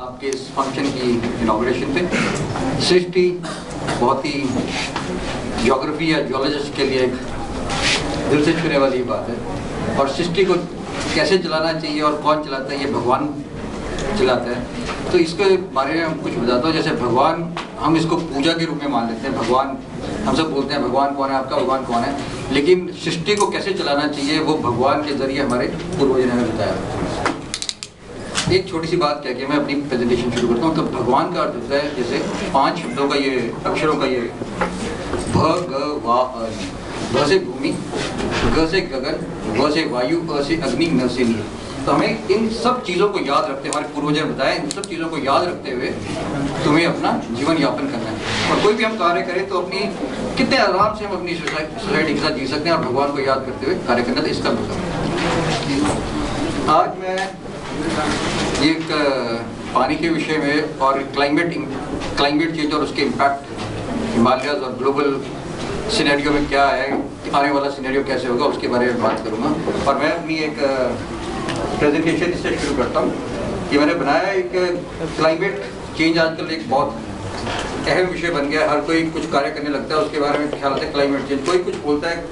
आपके इस फ़ंक्शन की इनाग्रेशन पे। सृष्टि बहुत ही जोग्राफी या जोलॉजिस्ट के लिए एक दिल से छूने वाली बात है। और सृष्टि को कैसे चलाना चाहिए और कौन चलाता है, ये भगवान चलाता है। तो इसके बारे में हम कुछ बताता हूँ। जैसे भगवान, हम इसको पूजा के रूप में मान लेते हैं। भगवान, हम सब बोलते हैं, भगवान कौन है आपका? भगवान कौन है? लेकिन सृष्टि को कैसे चलाना चाहिए, वो भगवान के ज़रिए हमारे पूर्वजों ने बताया। एक छोटी सी बात क्या कि मैं अपनी प्रेजेंटेशन शुरू करता हूँ तो भगवान का अर्थ होता है, जैसे पाँच शब्दों का ये, अक्षरों का ये, भ, ग, वा, अ भ से भूमि, ग से गगन, व से वायु, अ से अग्नि, न से नील। तो हमें इन सब चीज़ों को याद रखते, हमारे पूर्वजों ने बताया, इन सब चीज़ों को याद रखते हुए तुम्हें अपना जीवन यापन करना है। और कोई भी हम कार्य करें तो अपनी, कितने आराम से हम अपनी सोसाइटी के साथ जी सकते हैं और भगवान को याद करते हुए कार्य करना तो इसका मतलब। आज मैं एक पानी के विषय में और क्लाइमेट क्लाइमेट चेंज और उसके इम्पैक्ट हिमालयस और ग्लोबल सिनेरियो में क्या है, आने वाला सिनेरियो कैसे होगा, उसके बारे में बात करूँगा। और मैं अपनी एक प्रेजेंटेशन इससे शुरू करता हूँ कि मैंने बनाया एक क्लाइमेट चेंज आजकल एक बहुत अहम विषय बन गया हर कोई कुछ कार्य करने लगता है, उसके बारे में ख्याल आता है क्लाइमेट चेंज कोई कुछ बोलता है,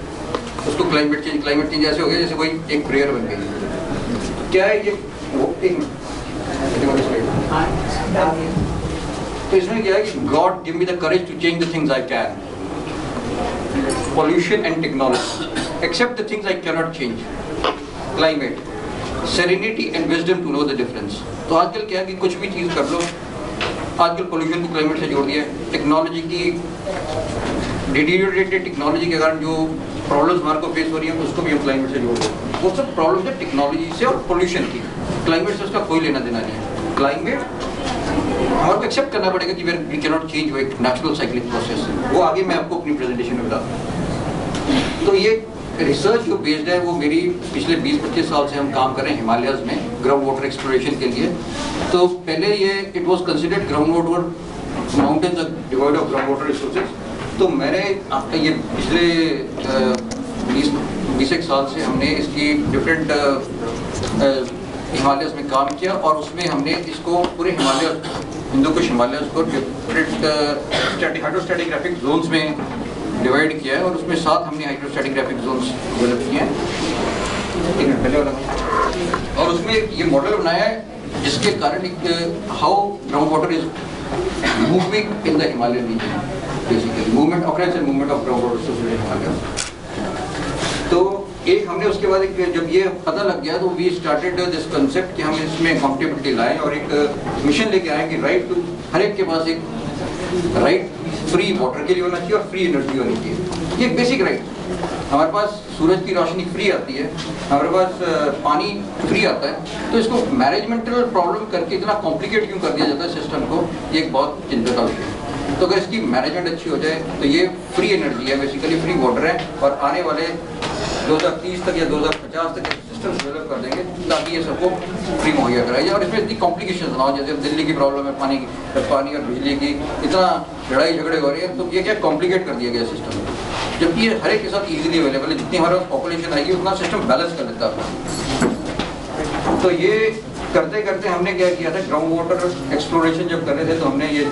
उसको क्लाइमेट चेंज क्लाइमेट चेंज ऐसे हो गया जैसे कोई एक प्रेयर बन गई। क्या है ये वो इसमें क्या है God give me the courage to change the things I can pollution and technology. Accept the things I cannot change. Climate. Serenity and wisdom to know the difference. तो आजकल क्या है कि कुछ भी चीज़ कर लो, आजकल पोल्यूशन को क्लाइमेट से जोड़ दिया है। टेक्नोलॉजी की डिटीरियोरेटेड टेक्नोलॉजी के कारण जो प्रॉब्लम्स हमारे को फेस हो रही है, उसको भी हम क्लाइमेट से जोड़ दें। वो सब प्रॉब्लम है टेक्नोलॉजी से और पोल्यूशन की। क्लाइमेट से उसका कोई लेना देना नहीं है। क्लाइमेट को एक्सेप्ट करना पड़ेगा कि वेर वी कैनॉट चेंज वो एक नेचुरल साइक्लिक प्रोसेस वो आगे मैं आपको अपनी प्रेजेंटेशन में बताऊँ तो ये रिसर्च जो बेस्ड है, वो मेरी पिछले 20-25 साल से हम काम कर रहे हैं हिमालयस में ग्राउंड वाटर एक्सप्लोरेशन के लिए। तो पहले ये it was considered ground water mountains divide of ground water resources तो मैंने आपका ये पिछले बीस बीस एक साल से हमने इसकी डिफरेंट हिमालयस में काम किया और उसमें हमने इसको पूरे हिमालय, हिंदू कुश हिमालय को डिफरेंट हाइड्रोस्टैटिग्राफिक जोन्स में डिवाइड किया है और उसमें सात हमने हाइड्रोस्टैटिग्राफिक जोन्स डेवलप किए हैं। और उसमें ये मॉडल बनाया है, जिसके कारण एक how ground water is moving in the Himalaya region basically movement and movement of ground water Himalaya एक हमने उसके बाद एक, जब ये पता लग गया तो वी स्टार्टेड दिस कंसेप्ट कि हम इसमें कॉम्पिटेबिलिटी लाएँ और एक मिशन लेके आए कि राइट टू हर एक के पास एक राइट फ्री वाटर के लिए होना चाहिए और फ्री एनर्जी होनी चाहिए। ये बेसिक राइट हमारे पास सूरज की रोशनी फ्री आती है, हमारे पास पानी फ्री आता है। तो इसको मैनेजमेंटल प्रॉब्लम करके इतना कॉम्प्लिकेट क्यों कर दिया जाता है सिस्टम को? ये एक बहुत चिंता का विषय है। तो अगर इसकी मैनेजमेंट अच्छी हो जाए तो ये फ्री एनर्जी है बेसिकली फ्री वाटर है और आने वाले 2030 तक या 2050 तक सिस्टम डेवलप कर देंगे ताकि ये सबको फ्री मुहैया कराया जाए। और इसमें इतनी कॉम्प्लिकेशन ना हो, जैसे दिल्ली की प्रॉब्लम है, पानी की पानी और बिजली की, इतना लड़ाई झगड़े हो रही है तो ये क्या कॉम्प्लिकेट कर दिया गया सिस्टम जबकि ये हर एक के साथ ईजिली अवेलेबल है। जितनी हमारे पास पॉपुलेशन आएगी, उतना सिस्टम बैलेंस कर देता है। तो ये करते करते हमने क्या किया था? ग्राउंड वाटर एक्सप्लोरेशन जब कर रहे थे तो हमने ये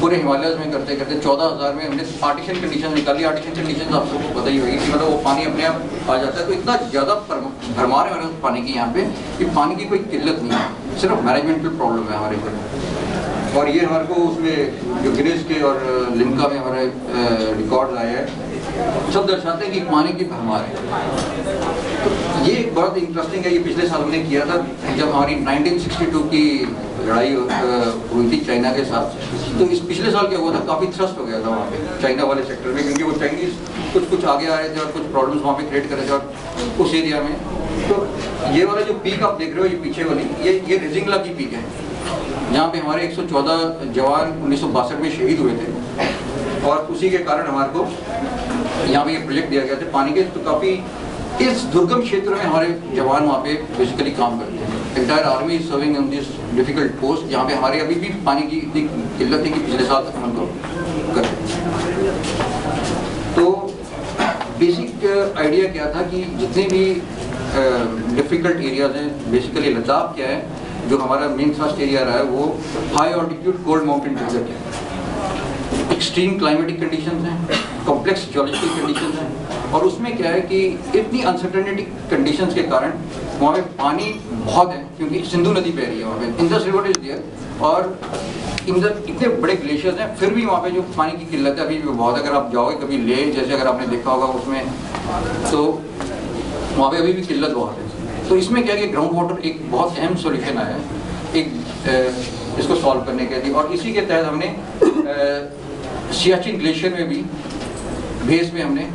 पूरे हिमालय में करते करते चौदह हज़ार में हमने आर्टिशियल कंडीशन निकाली आर्टिशियल कंडीशन आप सबको पता ही होगी कि मतलब वो पानी अपने आप आ जाता है। तो इतना ज़्यादा भरमार है हमारे पानी की यहाँ पे कि पानी की कोई किल्लत नहीं है। सिर्फ़ मैनेजमेंटल प्रॉब्लम है हमारे पर और ये हमारे को उसमें जो गिनेस के और लिमका में हमारे रिकॉर्ड आए हैं। सब दर्शाते हैं कि पानी की भरमार है। ये बहुत इंटरेस्टिंग है, ये पिछले साल हमने किया था जब हमारी 1962 की लड़ाई हुई थी चाइना के साथ। तो इस पिछले साल क्या हुआ था, काफ़ी थ्रस्ट हो गया था वहाँ पे, चाइना वाले सेक्टर में, क्योंकि वो चाइनीज़ कुछ कुछ आगे आ रहे थे और कुछ प्रॉब्लम्स वहाँ पे क्रिएट कर रहे थे और उस एरिया में। तो ये वाला जो पीक आप देख रहे हो, ये पीछे वाली, ये ये रिजिंगला की पीक है। जहाँ पे हमारे 114 जवान उन्नीस सौ बासठ में शहीद हुए थे और उसी के कारण हमारे को यहाँ पे ये प्रोजेक्ट दिया गया था। पानी के तो काफ़ी इस दुर्गम क्षेत्र में हमारे जवान वहाँ पे बेसिकली काम करते हैं। Entire army is serving in this difficult post जहाँ पे हमारे अभी भी पानी की इतनी किल्लत है कि पिछले साल तक हम लोग करते तो बेसिक आइडिया क्या था कि जितने भी डिफ़िकल्ट एरियाज़ हैं बेसिकली लद्दाख क्या है, जो हमारा मेन थ्रस्ट एरिया रहा है, वो high altitude cold mountain desert है। एक्सट्रीम क्लाइमेटिक कंडीशन हैं कॉम्प्लेक्स जियोलॉजिकल कंडीशन हैं। और उसमें क्या है कि इतनी अनसर्टेनिटी कंडीशन के कारण वहाँ पे पानी बहुत है, क्योंकि सिंधु नदी बह रही है वहाँ पे। इंदस रिवर इज़ दियर और इंदर इतने बड़े ग्लेशियर्स हैं, फिर भी वहाँ पे जो पानी की किल्लत है, अभी भी बहुत अगर आप जाओगे कभी ले, जैसे अगर आपने देखा होगा उसमें तो वहाँ पे अभी भी किल्लत बहुत है। तो इसमें क्या है कि ग्राउंड वाटर एक बहुत अहम सोल्यूशन आया है, एक इसको सॉल्व करने के लिए। और इसी के तहत हमने सियाचिन ग्लेशियर में भी भेस में हमने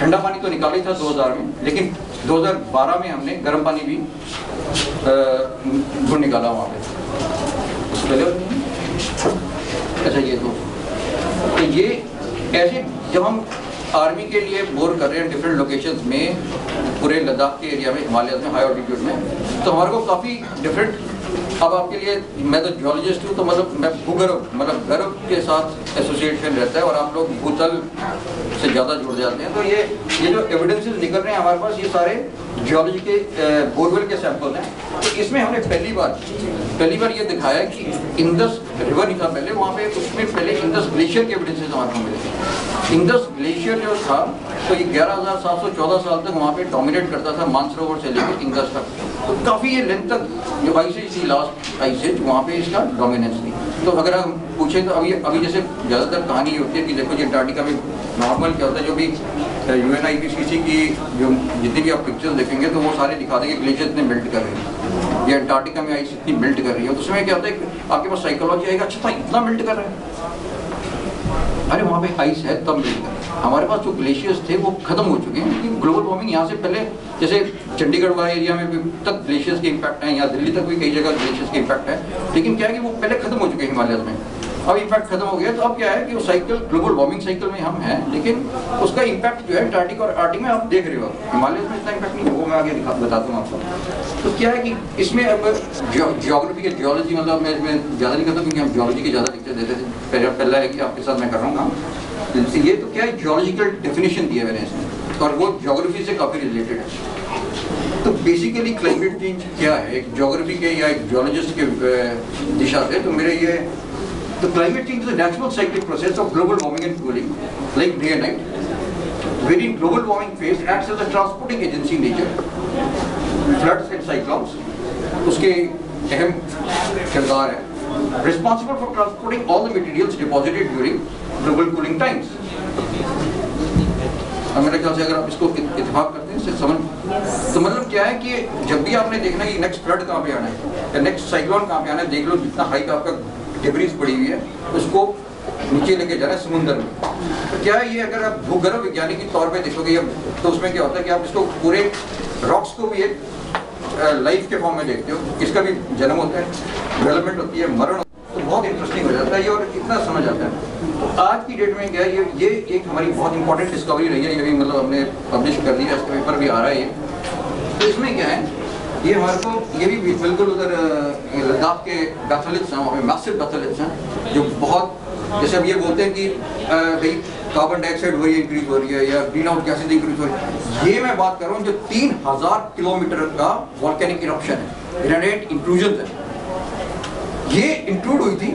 ठंडा पानी तो निकाला ही था 2000 में, लेकिन 2012 में हमने गर्म पानी भी ढूंढ निकाला वहाँ पे। अच्छा ये तो तो ये ऐसे जब हम आर्मी के लिए बोर कर रहे हैं डिफरेंट लोकेशंस में, पूरे लद्दाख के एरिया में, हिमालय में हाई ऑल्टीट्यूड में तो हमारे को काफ़ी डिफरेंट अब आपके लिए, मैं तो जियोलॉजिस्ट हूँ तो मतलब मैं भूगर्भ मतलब गर्भ के साथ एसोसिएशन रहता है और आप लोग भूतल से ज़्यादा जुड़ जाते हैं। तो ये ये जो एविडेंसेस निकल रहे हैं हमारे पास, ये सारे जियोलॉजी के बोरवेल के सैंपल हैं। तो इसमें हमने पहली बार पहली बार ये दिखाया कि इंदस रिवर ही था पहले, वहाँ पे उसमें पहले इंदस ग्लेशियर के एविडेंसेस हमारे को मिले इंदस ग्लेशियर जो था तो ये ग्यारह हज़ार सात सौ चौदह साल तक वहाँ पे डोमिनेट करता था मानसरोवर से लेकर इंदस तक। तो काफ़ी ये लेंथ तक जो आइस थी लास्ट आइस वहाँ पे इसका डोमिनेंस थी। तो अगर हम पूछें तो अभी अभी जैसे ज़्यादातर कहानी होती है कि देखो जी अंटार्टिका में नॉर्मल क्या होता है, जो भी यू एन आई की जो जितनी भी आप पिक्चर्स देखेंगे तो वो सारे दिखा देंगे ग्लेशियर इतने मेल्ट कर रहे हैं। ये अंटार्टिका में आइस इतनी मेल्ट कर रही है। तो उसमें क्या होता है आपके पास साइकोलॉजी आएगा अच्छा था इतना मेल्ट कर रहे है। अरे वहाँ पे आइस है, तब मिलेगा हमारे पास जो ग्लेशियर्स थे, वो खत्म हो चुके हैं ग्लोबल वार्मिंग यहाँ से पहले, जैसे चंडीगढ़ वाले एरिया में भी तक ग्लेशियर्स के इम्पैक्ट है या दिल्ली तक भी कई जगह ग्लेशियर्स के इम्पैक्ट है, लेकिन क्या है कि वो पहले खत्म हो चुके हैं हिमालय में। अब इम्पैक्ट खत्म हो गया तो अब क्या है कि वो साइकिल ग्लोबल वार्मिंग साइकिल में हम हैं, लेकिन उसका इम्पैक्ट जो है अंटार्कटिक और आर्टिक में आप देख रहे हो हिमालय में इतना इम्पैक्ट नहीं वो मैं आगे दिखा, बताता हूँ आपको। तो क्या है कि इसमें अब जियोग्राफी के जियोलॉजी मतलब मैं मैं ज़्यादा नहीं करता क्योंकि हम जियोलॉजी के ज़्यादा लेक्चर देते थे। पहले पहला है कि आपके साथ मैं कर रहा हूँ तो ये तो क्या है जियोलॉजिकल डेफिनेशन दिया मैंने इसमें, और वो जोग्राफी से काफ़ी रिलेटेड है। तो बेसिकली क्लाइमेट चेंज क्या है? एक जोग्राफी के या एक जियोलॉजिस्ट के दिशा से तो मेरे ये The climate change is a natural cyclic process of global warming and cooling, like day and night, wherein global warming phase acts as a transporting agency in nature. Floods and cyclones, उसके अहम किरदार है responsible for transporting all the materials deposited during global cooling times. अब मेरे ख्याल से अगर आप इसको इतफाक करते हैं इससे समझ तो मतलब क्या है कि जब भी आपने देखना है कि नेक्स्ट फ्लड कहाँ पे आना है या नेक्स्ट साइक्लोन कहाँ पे आना है देख लो जितना हाइक आपका डिब्रीज पड़ी हुई है, उसको नीचे लेके जा रहा है समुंदर में। तो क्या है ये अगर आप भूगर्भ विज्ञानी के तौर पे देखोगे तो उसमें क्या होता है कि आप इसको पूरे रॉक्स को भी एक लाइफ के फॉर्म में देखते हो। इसका भी जन्म होता है डेवलपमेंट होती है, मरण तो बहुत इंटरेस्टिंग हो जाता है ये और इतना समझ आता है। तो आज की डेट में क्या है, ये ये एक हमारी बहुत इंपॉर्टेंट डिस्कवरी रही है, ये भी मतलब हमने पब्लिश कर दिया इसका पेपर भी आ रहा है तो इसमें क्या है ये हमारे को, ये भी बिल्कुल उधर लद्दाख के बैथलिट्स हैं, वहाँ पे मैसिव बैथलिट्स हैं, जो बहुत, जैसे अब ये बोलते हैं कि भाई कार्बन डाइऑक्साइड हो रही है इंक्रीज हो रही है, या ग्रीन हाउस गैसेज इंक्रीज हो रही है। ये मैं बात कर रहा हूँ जो तीन हज़ार किलोमीटर का वॉल्केनिक इरप्शन है ग्रेनेट इंक्लूजन है। ये इंक्लूड हुई थी,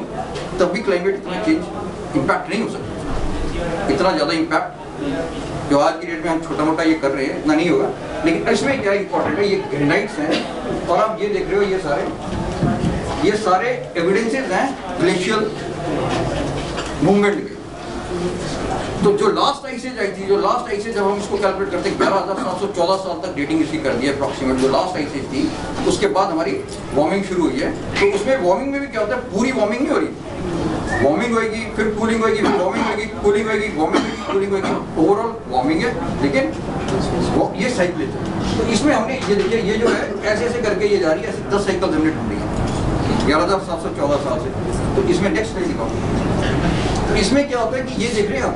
तब भी क्लाइमेट इतना चेंज इम्पैक्ट नहीं हो सकता इतना ज़्यादा इम्पैक्ट जो आज की डेट में हम छोटा मोटा ये कर रहे हैं, इतना नहीं होगा। लेकिन इसमें क्या इंपॉर्टेंट है? ये ग्रेनाइट्स हैं और आप ये देख रहे हो, ये सारे ये सारे एविडेंसेस हैं ग्लेशियल मूवमेंट के। तो जो लास्ट आइसेज आई थी, जो लास्ट आइसेज जब हम इसको कैलकुलेट करते हैं, ग्यारह हज़ार सात सौ चौदह साल तक डेटिंग इसकी कर दी है अप्रॉक्सीमेट जो लास्ट आइसेज थी, उसके बाद हमारी वार्मिंग शुरू हुई है। तो उसमें वार्मिंग में भी क्या होता है? पूरी वार्मिंग नहीं हो रही। वार्मिंग होगी फिर कूलिंग होगी फिर वार्मिंग होगी कूलिंग होगी वार्मिंग होगी कूलिंग होगी ओवरऑल वार्मिंग है, लेकिन ये साइकिल है। तो इसमें हमने ये देखिए, ये जो है, ऐसे ऐसे करके ये जा रही है, ऐसे दस साइकिल हमने ढूंढी है ग्यारह हज़ार सात सौ, चौदह साल से। तो इसमें नेक्स्ट स्लाइड दिखाओ तो इसमें क्या होता है कि ये देख रहे हैं आप,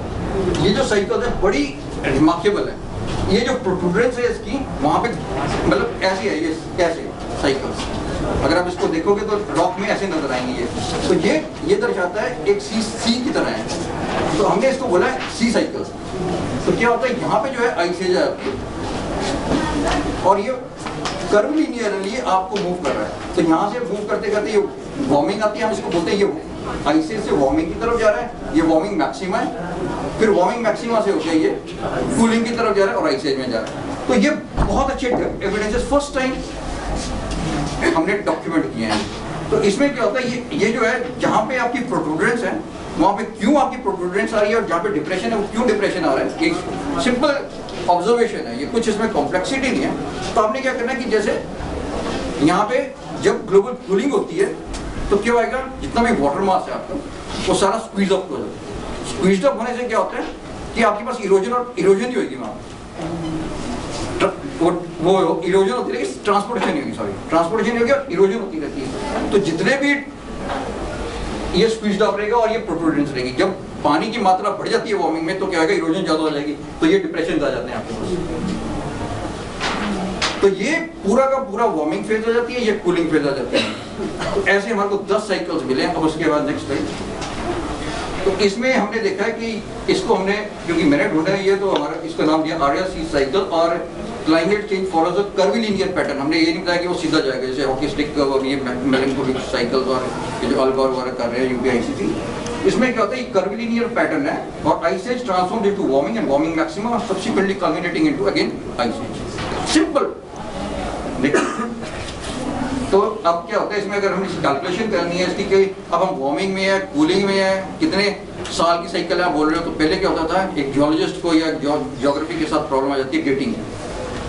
ये जो साइकिल है, बड़ी रिमार्केबल है। ये जो प्रोटूडेंस है इसकी, वहाँ पे मतलब ऐसी है ये कैसे? साइकिल अगर आप इसको देखोगे तो रॉक में ऐसे नज़र आएँगे ये। तो ये ये दर्शाता है एक सी सी की तरह है। तो हमने इसको बोला है सी साइकिल तो क्या होता है, यहाँ पे जो है आइसेज है। और ये कर्वलिनियरली आपको मूव कर रहा है। तो यहाँ से मूव करते करते ये वार्मिंग आती है, हम इसको बोलते हैं ये आइसे से वार्मिंग की तरफ़ जा रहा है, ये वार्मिंग मैक्सिमा है। फिर वार्मिंग मैक्सिमा से होकर ये कूलिंग की तरफ़ जा रहा है और आइसेज में जा रहा है। तो ये बहुत अच्छे एविडेंसेस फ़र्स्ट टाइम हमने डॉक्यूमेंट किए हैं। तो इसमें क्या होता है, ये ये जो है, जहाँ पे आपकी प्रोटूडेंस है, वहाँ पे क्यों आपकी प्रोटूडेंस आ रही है और जहाँ पे डिप्रेशन है, वो क्यों डिप्रेशन आ रहा है? एक सिंपल ऑब्जर्वेशन है। ये कुछ इसमें कॉम्प्लेक्सिटी नहीं है। तो आपने क्या करना है कि जैसे यहाँ पे जब ग्लोबल कूलिंग होती है तो क्या होगा जितना भी वाटर मास है आपका, वो सारा स्क्वीज अप हो जाता है। स्क्वीज अप होने से क्या होता है कि आपके पास इरोजन और इरोजन ही होगी वहाँ वो इरोजन होती रहेगी ट्रांसपोर्टेशन होगी सॉरी ट्रांसपोर्टेशन होगी और इरोजन होती रहती है। तो जितने भी ये स्क्वीज अप रहेगा और ये प्रोटोडेंस रहेगी। जब पानी की मात्रा बढ़ जाती है वार्मिंग में तो क्या होगा इरोजन ज़्यादा हो जाएगी। तो ये डिप्रेशन आ जाते हैं आपके पास। तो ये पूरा का पूरा वार्मिंग फ़ेज़ आ जाती है, ये कूलिंग फ़ेज़ आ जाती है। तो ऐसे हमारे को 10 साइकिल्स मिले हैं, अब उसके बाद नेक्स्ट स्लाइड तो इसमें हमने देखा है कि इसको हमने, क्योंकि मैंने ढूंढा है ये तो हमारा इसका नाम दिया आर्या सी साइकिल और climate change follows a curvilinear pattern. हमने ये नहीं बताया कि वो सीधा जाएगा, जैसे हॉकी स्टिक और ये मेलेंकोविक साइकिल्स और ये जो अलगौर वगैरह कर रहे हैं यूपीआईसीटी इसमें क्या होता है कर्विलिनियर पैटर्न है और ices transform into warming and warming maximum और subsequently culminating into again ices simple तो अब क्या होता है, इसमें अगर हम इस कैलकुलेशन करनी है, इसकी कि अब हम वार्मिंग में है कूलिंग में है, कितने साल की साइकिल आप बोल रहे हो तो पहले क्या होता था, एक जियोलॉजिस्ट को या जियोग्राफी के साथ प्रॉब्लम आ जाती है डेटिंग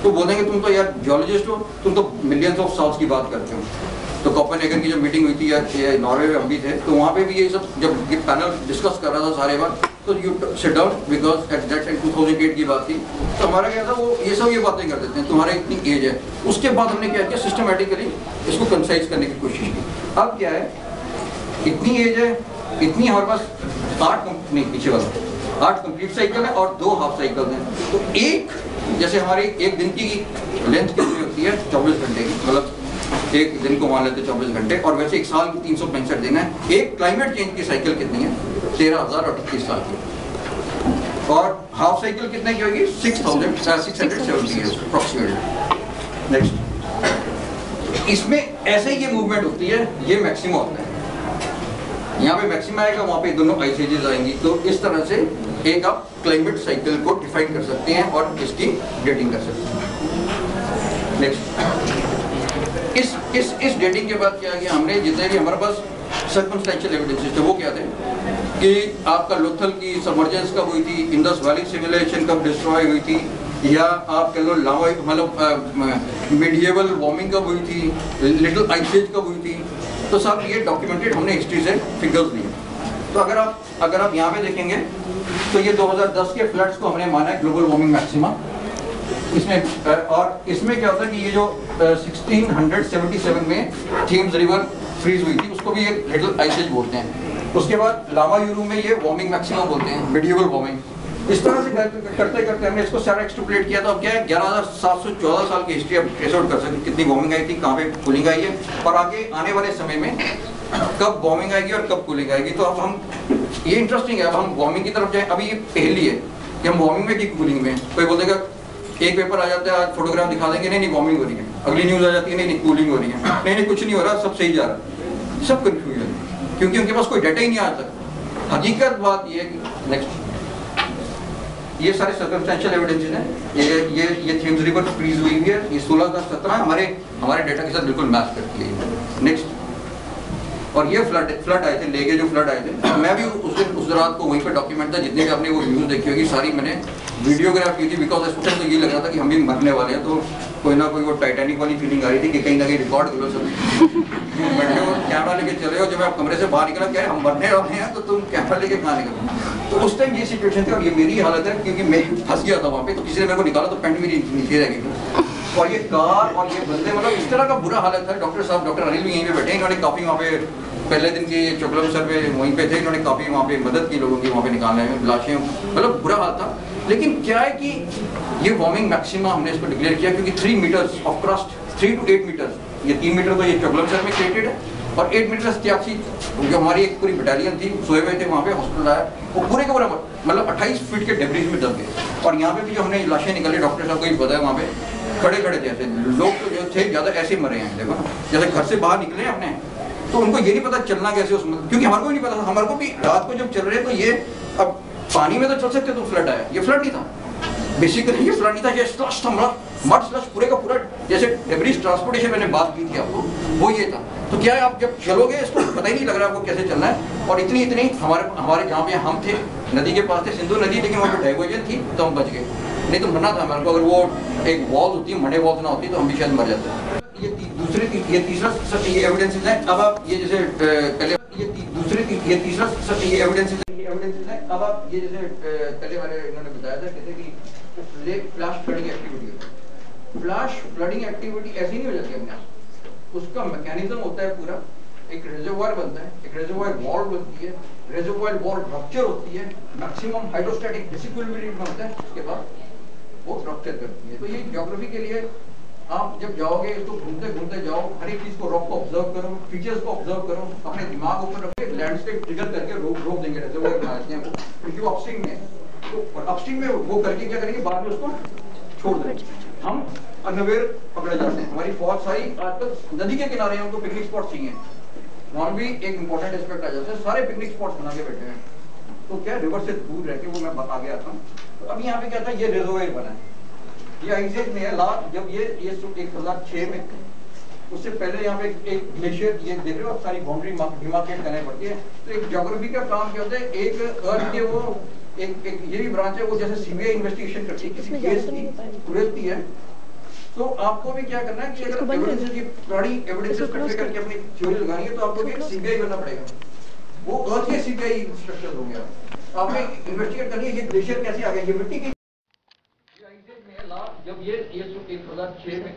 तो बोलेंगे, तुम तो यार जियोलॉजिस्ट हो, तुम तो मिलियंस ऑफ़ साल्स की बात करते हो. तो कॉपन की जब मीटिंग हुई थी, या नॉर्वे में हम भी थे तो वहाँ पे भी ये सब जब ये पैनल डिस्कस कर रहा था सारे बार तो you sit down because at that time 2008 की बात थी तो हमारा क्या था, वो ये सब ये बातें कर देते हैं, तुम्हारे इतनी एज है. उसके बाद हमने क्या किया सिस्टमेटिकली इसको कंसाइज करने की कोशिश की। अब क्या है, इतनी एज है, इतनी हमारे पास आठ नहीं, पीछे वाला, आठ कंप्लीट साइकिल है और दो हाफ़ साइकिल हैं। तो एक जैसे हमारी एक दिन की लेंथ कितनी होती है? चौबीस घंटे की। मतलब एक दिन को मान लेते चौबीस घंटे। और वैसे एक साल की तीन सौ पैंसठ दिन है। एक क्लाइमेट चेंज की साइकिल कितनी है? तेरह हज़ार अड़तीस साल की। और हाफ़ साइकिल कितने की होगी? Six thousand six hundred seventy approximately next इसमें ऐसे ये मूवमेंट होती है ये मैक्सिमम होता है। यहाँ पे मैक्सिमम आएगा वहाँ पे दोनों आइसेजेस आएँगी। तो इस तरह से एक आप क्लाइमेट साइकिल को डिफाइन कर सकते हैं और इसकी डेटिंग कर सकते हैं। नेक्स्ट इस इस इस डेटिंग के बाद क्या किया हमने? जितने भी हमारे पास सर्कमस्टेंशियल एविडेंसेस थे, वो क्या थे? कि आपका लोथल की सबमर्जेंस कब हुई थी? इंडस वैली सिविलाइजेशन कब डिस्ट्रॉय हुई थी? या आप कह लो लावा मतलब मिडिएवल वार्मिंग कब हुई थी? लिटिल आइसेज कब हुई थी? तो सब ये डॉक्यूमेंटेड हमने हिस्ट्री से फिगर्स लिए। तो अगर आप अगर आप यहाँ पे देखेंगे तो ये 2010 के फ्लड्स को हमने माना है ग्लोबल वार्मिंग मैक्सिमा इसमें और इसमें क्या होता है कि ये जो 1677 में थीम्स रिवर फ्रीज हुई थी, उसको भी एक लिटिल आइसेज बोलते हैं। उसके बाद लावा यूरू में ये वार्मिंग मैक्सिमा बोलते हैं मिडिवल वार्मिंग इस तरह से करते करते हमने इसको सारा एक्सट्रोपुलेट किया तो अब क्या है, ग्यारह हज़ार सात सौ चौदह साल की हिस्ट्री अब ट्रेस आउट कर सकते कितनी वार्मिंग आई थी, कहाँ पे कूलिंग आई है। और आगे, आने वाले समय में कब वार्मिंग आएगी और कब कूलिंग आएगी तो अब हम ये इंटरेस्टिंग है, अब हम वार्मिंग की तरफ़ जाए। अभी ये पहली है कि हम वार्मिंग में की कूलिंग में? कोई बोलेगा एक पेपर आ जाता है, आज फोटोग्राफ दिखा देंगे। नहीं नहीं वार्मिंग हो रही है। अगली न्यूज़ आ जाती है, नहीं नहीं कूलिंग हो रही है। नहीं नहीं, कुछ नहीं हो रहा, सब सही जा रहा है। सब कन्फ्यूज़न क्योंकि उनके पास कोई डाटा ही नहीं आ सकता हकीकत बात ये है कि नेक्स्ट ये सारे सर्कमस्टेंशियल एविडेंसेस हैं। ये ये ये थेम्स रिवर फ्रीज हुई हुई है। ये सोलह हज़ार सत्रह हमारे हमारे डेटा के साथ बिल्कुल मैच करती है। नेक्स्ट और ये फ्लड फ्लड आए थे, लेके जो फ्लड आए थे, मैं भी उस दिन, उस रात को वहीं पे डॉक्यूमेंट था, जितने भी आपने वो न्यूज़ देखी होगी, सारी मैंने वीडियोग्राफ की थी बिकॉज़ टाइम तो ये लग रहा था कि हम भी मरने वाले हैं तो कोई ना कोई वो टाइटैनिक वाली फीलिंग आ रही थी कि कहीं ना कहीं रिकॉर्ड करो सब बैठे हो कैमरा लेके चले हो, जब आप कमरे से बाहर निकला, क्या हम मरने वाले हैं तो तुम कैमरा लेके कहाँ निकलो? तो उस टाइम ये सिचुएशन थी, और ये मेरी हालत है, क्योंकि मैं फंस गया था वहाँ पे तो किसी ने मेरे को निकाला तो पेंट मेरी नीचे रह गई और ये कार और ये बंदे मतलब इस तरह का बुरा हालत है डॉक्टर साहब, डॉक्टर अनिल भी यहीं पे बैठे इन्होंने काफ़ी वहाँ पे, पहले दिन की चोकलम सर पे वहीं पे थे। इन्होंने काफ़ी वहाँ पे मदद की लोगों की, वहाँ पे निकालने में लाशें। मतलब बुरा हाल था। लेकिन क्या है कि ये वार्मिंग मैक्सिमा हमने इसको डिक्लेयर किया क्योंकि three meters of crust three to eight meters ये तीन मीटर तो ये चोकलम सर में क्रिएटेड है। और एट मीटर त्याक्षी जो हमारी एक पूरी बटालियन थी, सोए हुए थे वहाँ पे हॉस्पिटल आया। वो पूरे के पूरा मतलब अट्ठाईस फीट के डेब्रीज में दब गए। और यहाँ पे भी जो हमने लाशें निकाली, डॉक्टर साहब को ही है वहाँ पे। खड़े खड़े ऐसे लोग तो जो थे, ज़्यादा ऐसे मरे हैं, देखो ना। जैसे घर से बाहर निकले अपने तो उनको ये नहीं पता चलना कैसे उसमें क्योंकि हमारे को नहीं पता था। हमारे को भी रात को जब चल रहे तो ये अब पानी में तो चल सकते तो फ्लड आया। ये फ्लड नहीं था। बेसिकली ये फ्लड नहीं था, ये स्लश था मड मड स्लश पूरे का पूरा, जैसे डेब्रिज ट्रांसपोर्टेशन मैंने बात की थी आपको, वो ये था। तो क्या है आप जब चलोगे, इसको पता ही नहीं लग रहा आपको कैसे चलना है। और इतनी इतनी, हमारे हमारे जहाँ पे हम थे, नदी के पास थे, सिंधु नदी, लेकिन वहाँ पे डाइवर्जन थी तो हम बच गए। नहीं तो मरना था हमारे को। अगर वो एक वॉल होती मडे वॉल ना होती तो हम भी शायद मर जाते। ये दूसरे ती, ये तीसरा सर ये एविडेंसेस है। अब आप ये जैसे पहले ये दूसरे ती, ये तीसरा सर ये एविडेंसेस है। एविडेंसेस है। अब आप ये जैसे पहले वाले इन्होंने बताया था कहते कि lake flash flooding activity flash flooding activity नहीं हो जाती उसका मैकेनिज्म होता है पूरा। एक बनता है। एक वॉल बनती है। वॉल रप्चर होती है। मैक्सिमम हाइड्रोस्टैटिक डिसिक्विलिब्रियम बनता है। उसके बाद वो रप्चर करती है। तो ये ज्योग्राफी के लिए आप जब जाओगे इसको घूमते घूमते जाओ, हर एक चीज़ को रॉक को ऑब्ज़र्व करो फीचर्स को ऑब्ज़र्व करो, अपने दिमाग ऊपर रखो लैंडस्केप ट्रिगर करके रोक रोक देंगे क्योंकि वो अपस्ट्रीम में तो अपस्ट्रीम में वो करके क्या करेंगे, बाद में उसको छोड़ देंगे। हम अनवेयर पकड़े जाते हैं। हमारी फौज सारी आजकल नदी के किनारे हैं, उनको पिकनिक स्पॉट चाहिए। वहाँ भी एक इंपॉर्टेंट एस्पेक्ट आ जाता है। सारे पिकनिक स्पॉट्स बना के बैठे हैं। तो क्या रिवर से दूर रह के वो मैं बता गया था। तो अभी यहाँ पे क्या था? ये रिजर्वायर बना है। ये आइजेज में है लास्ट जब ये ये एक हज़ार छह में उससे पहले यहाँ पे एक, ग्लेशियर ये देख रहे हो सारी बाउंड्री डिमार्केट करनी पड़ती है। तो एक ज्योग्राफी का काम क्या होता है? एक अर्थ के वो एक एक ये भी ब्रांच है वो जैसे सीबीआई इन्वेस्टिगेशन करती है किसी केस तो की खुलेती है। तो आपको भी क्या करना है कि अगर एविडेंसेस की पुरानी एविडेंसेस इकट्ठे करके अपनी थ्योरी लगानी है तो आपको भी सीबीआई बनना पड़ेगा। वो अर्थ के सीबीआई स्ट्रक्चर हो गया? आपने इन्वेस्टिगेट करनी है ये ग्लेशियर कैसे आ गया? ये मिट्टी की जब ये ये एक हज़ार छह में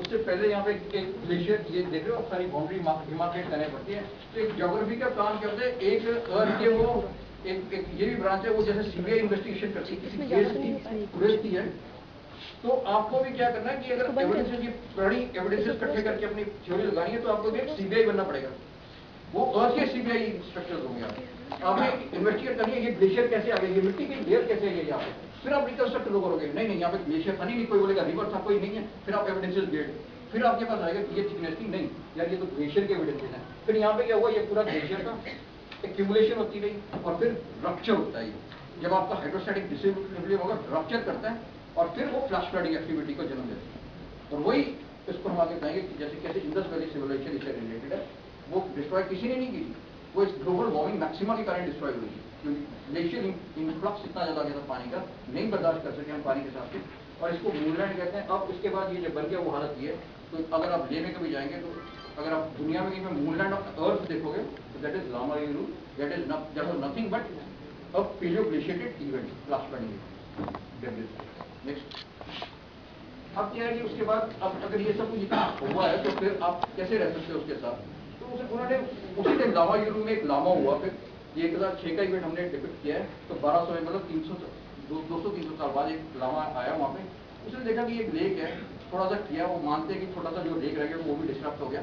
उससे पहले यहाँ पे एक- ग्लेशियर ये देख रहे हो सारी बाउंड्री डिमार्केट करनी पड़ती है। तो एक ज्योग्राफी का काम क्या होता है? एक अर्थ के वो एक एक ये भी ब्रांच है वो जैसे सीबीआई इन्वेस्टिगेशन करती है। किसी केस की पाएगी। खुलेती है। तो आपको भी क्या करना है कि अगर एविडेंसेस की पुरानी एविडेंसेस इकट्ठे करके अपनी थ्योरी लगानी है तो आपको भी सीबीआई बनना पड़ेगा। वो अर्थ के सीबीआई स्ट्रक्चर हो गया आपने इन्वेस्टिगेट करनी है, ये ग्लेशियर कैसे आ गया ये मिट्टी की लेयर कैसे है यहाँ पे? फिर आप रिकंस्ट्रक्ट करोगे नहीं नहीं, यहाँ पे ग्लेशियर था नहीं कोई बोलेगा रिवर था, कोई नहीं है। फिर आप एविडेंसेस गेट फिर आपके पास आएगा ये थिकनेस थी, नहीं। यार, ये तो ग्लेशियर के एविडेंसेस हैं। फिर यहाँ पे क्या हुआ? ये पूरा ग्लेशियर का एक्यूमुलेशन होती रही और फिर रप्चर होता है। जब आपका हाइड्रोस्टैटिक डिसिप्लिन होगा रप्चर करता है और फिर वो फ्लैश फ्लडिंग एक्टिविटी को जन्म देता है। और वही इसको हम आगे बताएँगे कि जैसे कैसे इंडस वैली सिविलाइजेशन इससे रिलेटेड है। वो डिस्ट्रॉय किसी ने नहीं की। थी। वो इस ग्लोबल वार्मिंग मैक्सिमा के कारण डिस्ट्रॉय हुई। थी क्योंकि ग्लेशियर इनफ्लक्स इतना ज़्यादा गया था पानी का, नहीं बर्दाश्त कर सके हम पानी के साथ से। और इसको मूललैंड कहते हैं। अब उसके बाद ये जब बन गया, वो हालत ये तो अगर आप ले में कभी जाएँगे तो अगर आप दुनिया में कहीं ऑफ़ अर्थ देखोगे तो that is Lamayuru that is nothing but a paleo glaciated event last पढ़ेंगे नेक्स्ट अब क्या है कि उसके बाद, अब अगर ये सब कुछ हुआ है तो फिर आप कैसे रह सकते हो उसके साथ? उन्होंने उसी टाइम लामा यूरू में एक लामा हुआ, फिर ये एक हज़ार छह का इवेंट हमने डिपिक्ट किया है तो बारह सौ मतलब तीन सौ, दो सौ, तीन सौ साल बाद एक लामा आया वहाँ पे। उसने देखा कि एक लेक है थोड़ा सा किया, वो मानते हैं कि छोटा सा जो लेक रह गया, वो भी डिस्टर्ब हो गया।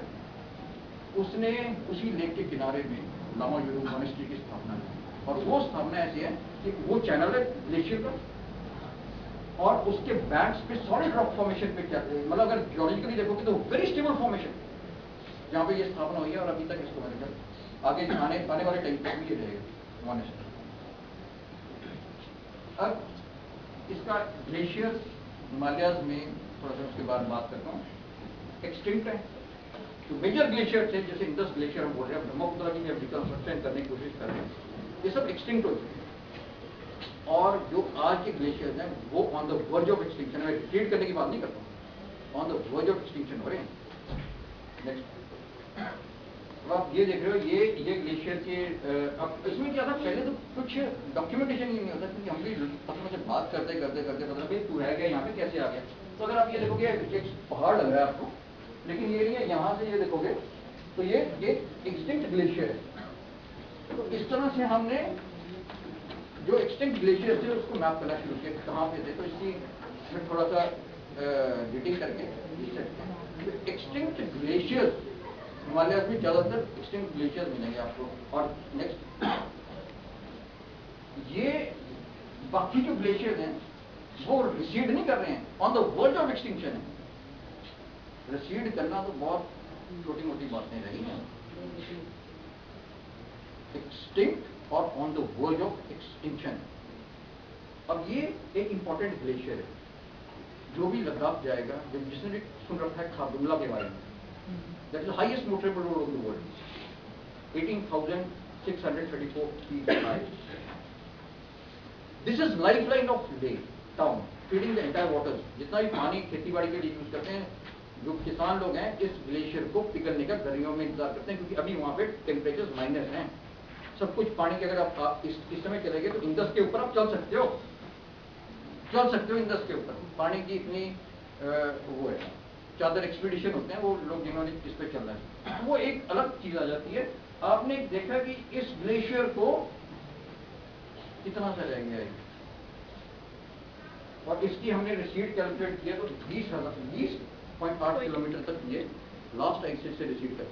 उसने उसी लेक के किनारे में लामा यूरू मॉनेस्ट्री की स्थापना की। और वो स्थापना ऐसी है कि वो चैनल है ग्लेशियर का और उसके बैंक्स पे सॉलिड रॉक फॉर्मेशन पे क्या मतलब अगर जियोलॉजिकली देखोगे तो वेरी स्टेबल फॉर्मेशन जहाँ पे ये स्थापना हुई है और अभी तक इसको मैंने कहा आगे आने आने वाले टाइम तक भी ये रहेगा मॉनेस्ट्री अब इसका ग्लेशियर हिमालयाज में थोड़ा सा उसके बाद बात करता हूँ। एक्सटिंक्ट है। तो मेजर ग्लेशियर थे, जैसे इंडस ग्लेशियर हम बोल रहे हैं ब्रह्मपुत्र की जब रिकंस्ट्रक्शन करने की कोशिश कर रहे हैं। ये सब एक्सटिंक्ट हो चुके हैं। और जो आज के ग्लेशियर्स हैं, वो on the verge of extinction मैं ट्रीट करने की बात नहीं करता on the verge of extinction हो रहे हैं। नेक्स्ट अब आप ये देख रहे हो, ये ये ग्लेशियर के अब इसमें क्या था? पहले तो कुछ डॉक्यूमेंटेशन ही नहीं होता, क्योंकि हम भी अपने से बात करते करते करते, पता भाई तू रह गया, यहाँ पे कैसे आ गया? तो अगर आप ये देखोगे, एक पहाड़ लग रहा है आपको, लेकिन ये नहीं है, यहाँ से ये देखोगे तो ये एक एक्सटिंक्ट ग्लेशियर है। तो इस तरह से हमने जो एक्सटिंक्ट ग्लेशियर थे, उसको मैप करना शुरू किया, कहाँ पे थे तो इसकी थोड़ा सा डिटिंग करके एक्सटिंक्ट ग्लेशियर हिमालय में ज़्यादातर एक्सटिंक्ट ग्लेशियर मिलेंगे आपको। और नेक्स्ट ये बाकी जो ग्लेशियर हैं, वो रिसीड नहीं कर रहे हैं। On the world of extinction है। रिसीड करना तो बहुत छोटी मोटी बातें रही हैं। एक्सटिंक्ट और on the world of extinction अब ये एक इंपॉर्टेंट ग्लेशियर है। जो भी लद्दाख जाएगा जब जिसने भी सुन रखा है खाबुल्ला के बारे में। That is highest motorable road of the world 18,634 feet high. This is lifeline of Leh town, feeding the entire waters. जितना भी पानी खेती के लिए यूज़ करते हैं जो किसान लोग हैं इस ग्लेशियर को पिघलने का गर्मियों में इंतज़ार करते हैं क्योंकि अभी वहाँ पे टेम्परेचर माइनस हैं। सब कुछ पानी के अगर आप, इस, इस समय चले गए तो इंदस के ऊपर आप चल सकते हो। चल सकते हो इंदस के ऊपर। पानी की इतनी आ, वो है। चादर एक्सपीडिशन होते हैं वो लोग जिन्होंने इस पे चलना है। वो एक अलग चीज़ आ जाती है। आपने देखा कि इस ग्लेशियर को कितना सा रह गया है और इसकी हमने रिसीट कैलकुलेट किया तो बीस हज़ार बीस पॉइंट आठ किलोमीटर तक ये लास्ट एक्सिस से रिसीट कर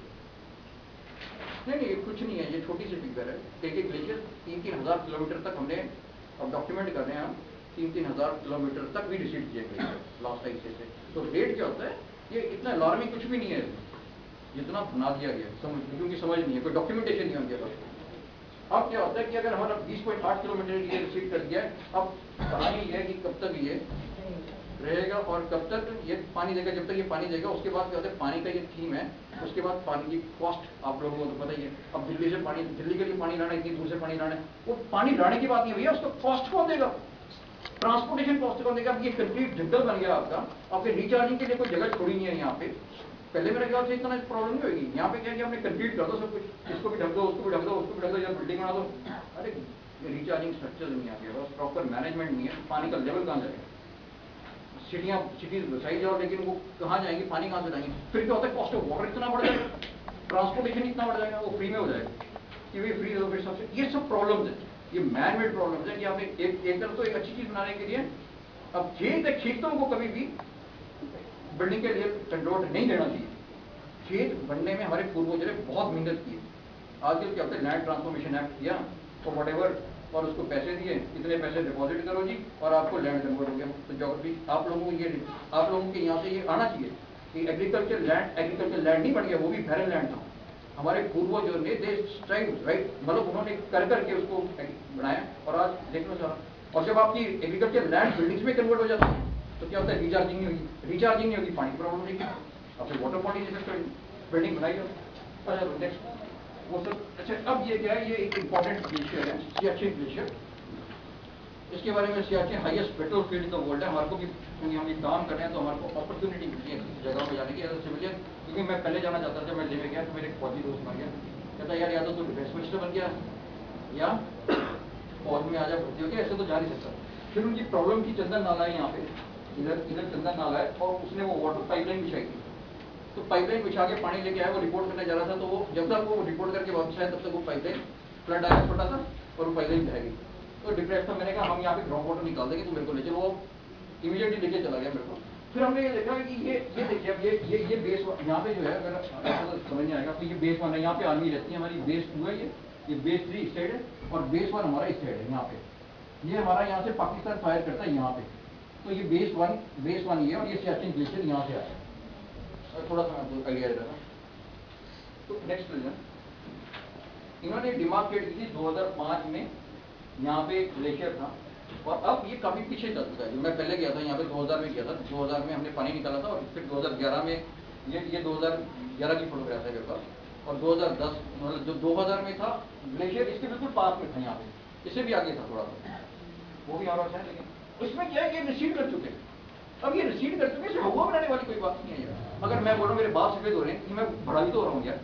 नहीं नहीं ये कुछ नहीं है ये छोटी सी फिगर है। एक एक ग्लेशियर तीन तीन हज़ार किलोमीटर तक हमने अब डॉक्यूमेंट कर रहे हैं हम। तीन तीन हज़ार किलोमीटर तक भी रिसीट किए ग्लेशियर लास्ट एक्सिस से। तो रेट क्या होता है? ये इतना अलार्मिंग कुछ भी नहीं है। जितना बना दिया गया। समझ क्योंकि समझ नहीं है। कोई डॉक्यूमेंटेशन नहीं होती है अब क्या होता है कि अगर हमारा 20.8 किलोमीटर ये रिसीव कर दिया है अब कहानी ये है कि कब तक ये रहेगा और कब तक ये पानी देगा। जब तक ये पानी देगा, उसके बाद क्या होता है, पानी का ये थीम है, उसके बाद पानी की कॉस्ट आप लोगों को तो पता ही है। अब दिल्ली से पानी दिल्ली के लिए पानी लाना इतनी दूर से पानी लाना है। वो पानी लाने की बात नहीं भैया, उसका कॉस्ट कौन देगा? ट्रांसपोर्टेशन कॉस्ट कौन देगा ये कंप्लीट जंगल बन गया आपका। आपके रिचार्जिंग के लिए कोई जगह छोड़ी नहीं है यहाँ पे। पहले मेरे ख्याल से इतना प्रॉब्लम नहीं होगी यहाँ पे क्या कि आपने कंप्लीट कर दो सब कुछ। इसको भी ढक दो, उसको भी ढक दो, उसको भी ढक दो, या बिल्डिंग बना दो। अरे रिचार्जिंग स्ट्रक्चर नहीं आ गया प्रॉपर मैनेजमेंट नहीं है। पानी का लेवल कहाँ जाएगा सिटियाँ सिटीज़ बसाई जाओ लेकिन वो कहाँ जाएँगी? पानी कहाँ से जाएँगे? फिर क्या होता है? कॉस्ट ऑफ़ वाटर इतना बढ़ जाएगा। ट्रांसपोर्टेशन इतना बढ़ जाएगा, वो फ्री में हो जाएगा। कि भाई फ्री हो फिर सबसे ये सब प्रॉब्लम है। ये मैन मेड प्रॉब्लम है कि आप एक एक तरफ़ तो एक अच्छी चीज़ बनाने के लिए, अब खेत है खेतों को कभी भी बिल्डिंग के लिए कंट्रोल नहीं देना चाहिए। खेत बनने में हमारे पूर्वजों ने बहुत मेहनत की। आजकल क्या होता है लैंड ट्रांसफॉर्मेशन एक्ट किया तो वट और उसको पैसे दिए, इतने पैसे डिपॉजिट करो जी, और आपको लैंड कन्वर्ट हो गया तो जोग्राफी आप लोगों को ये, आप लोगों के यहाँ से ये आना चाहिए कि एग्रीकल्चर लैंड एग्रीकल्चर लैंड नहीं बन गया, वो भी बैरन लैंड था। हमारे पूर्वजों ने दे स्ट्राइव राइट मतलब उन्होंने कर करके उसको बनाया और आज देख लो सर, और जब आपकी एग्रीकल्चर लैंड बिल्डिंग्स में कन्वर्ट हो जाती है तो क्या होता है? रिचार्जिंग नहीं होगी रिचार्जिंग नहीं होगी पानी प्रॉब्लम नहीं आपने वाटर बॉडी से बिल्डिंग बनाई अच्छा नेक्स्ट वो सब अच्छा अब ये क्या है? ये एक इंपॉर्टेंट ग्लेशियर है, सियाचिन ग्लेशियर इसके बारे में सियाचिन हाईएस्ट पेट्रोल फ़ील्ड का वर्ल्ड है। हमारे को भी क्योंकि हम ये काम कर रहे हैं तो हमारे को अपॉर्चुनिटी मिलती है जगह पर जाने की एज सिविलियन क्योंकि मैं पहले जाना चाहता था, जब मैं ले गया तो मेरे फौजी दोस्त बन गया। कहता, यार, या तो तू डिफेंस मिनिस्टर बन गया, या फौज में आ जा, भर्ती हो गया, ऐसे तो जा नहीं सकता। फिर उनकी प्रॉब्लम की चंदन नाला है यहाँ पे। इधर इधर चंदन नाला है, और उसने वो वाटर पाइपलाइन बिछाई थी। तो पाइपलाइन बिछा के पानी लेके आया, वो रिपोर्ट करने जा रहा था तो वो जब तक वो रिपोर्ट करके वापस आया, तब तक वो पाइपलाइन फ्लड आया, छोटा सा, और वो पाइपलाइन बह गई। तो डिप्रेस था, मैंने कहा, हम यहाँ पे ग्राउंड वाटर निकाल देंगे तो मेरे को ले चलो वो इमीडिएटली लेके चला गया मेरे को। फिर हमने ये देखा कि ये ये देखिए, अब ये ये ये बेस यहाँ पे जो है, अगर आपको समझ नहीं आएगा तो ये बेस वन है, यहाँ पे आर्मी रहती है, हमारी बेस टू है ये ये बेस थ्री साइड है, और बेस वन हमारा साइड है, यहाँ पे। ये हमारा यहाँ से पाकिस्तान फायर करता है, यहाँ पे। तो ये बेस वन बेस वन ये और ये सियाचिन ग्लेशियर यहाँ से आया थोड़ा सा आइडिया देता तो नेक्स्ट प्रेजेंट इन्होंने डिमार्केट की थी 2005 में, यहाँ पे ग्लेशियर था। और अब ये काफ़ी पीछे चल चुका है। मैं पहले गया था यहाँ पे 2000 में गया था 2000 में हमने पानी निकाला था और फिर 2011 में ये ये 2011 की फोटोग्राफ है मेरे पास। और 2010 मतलब जो 2000 में था ग्लेशियर इसके बिल्कुल पास में था यहाँ पे। इससे भी आगे था थोड़ा सा। वो भी हमारा है लेकिन उसमें क्या है कि रिसीड कर चुके अब ये रिसीड कर चुके इसे हुआ बनाने वाली कोई बात नहीं है यार। मगर मैं बोल मेरे बाल सफ़ेद हो रहे हैं मैं बड़ा भी तो हो रहा हूँ यार।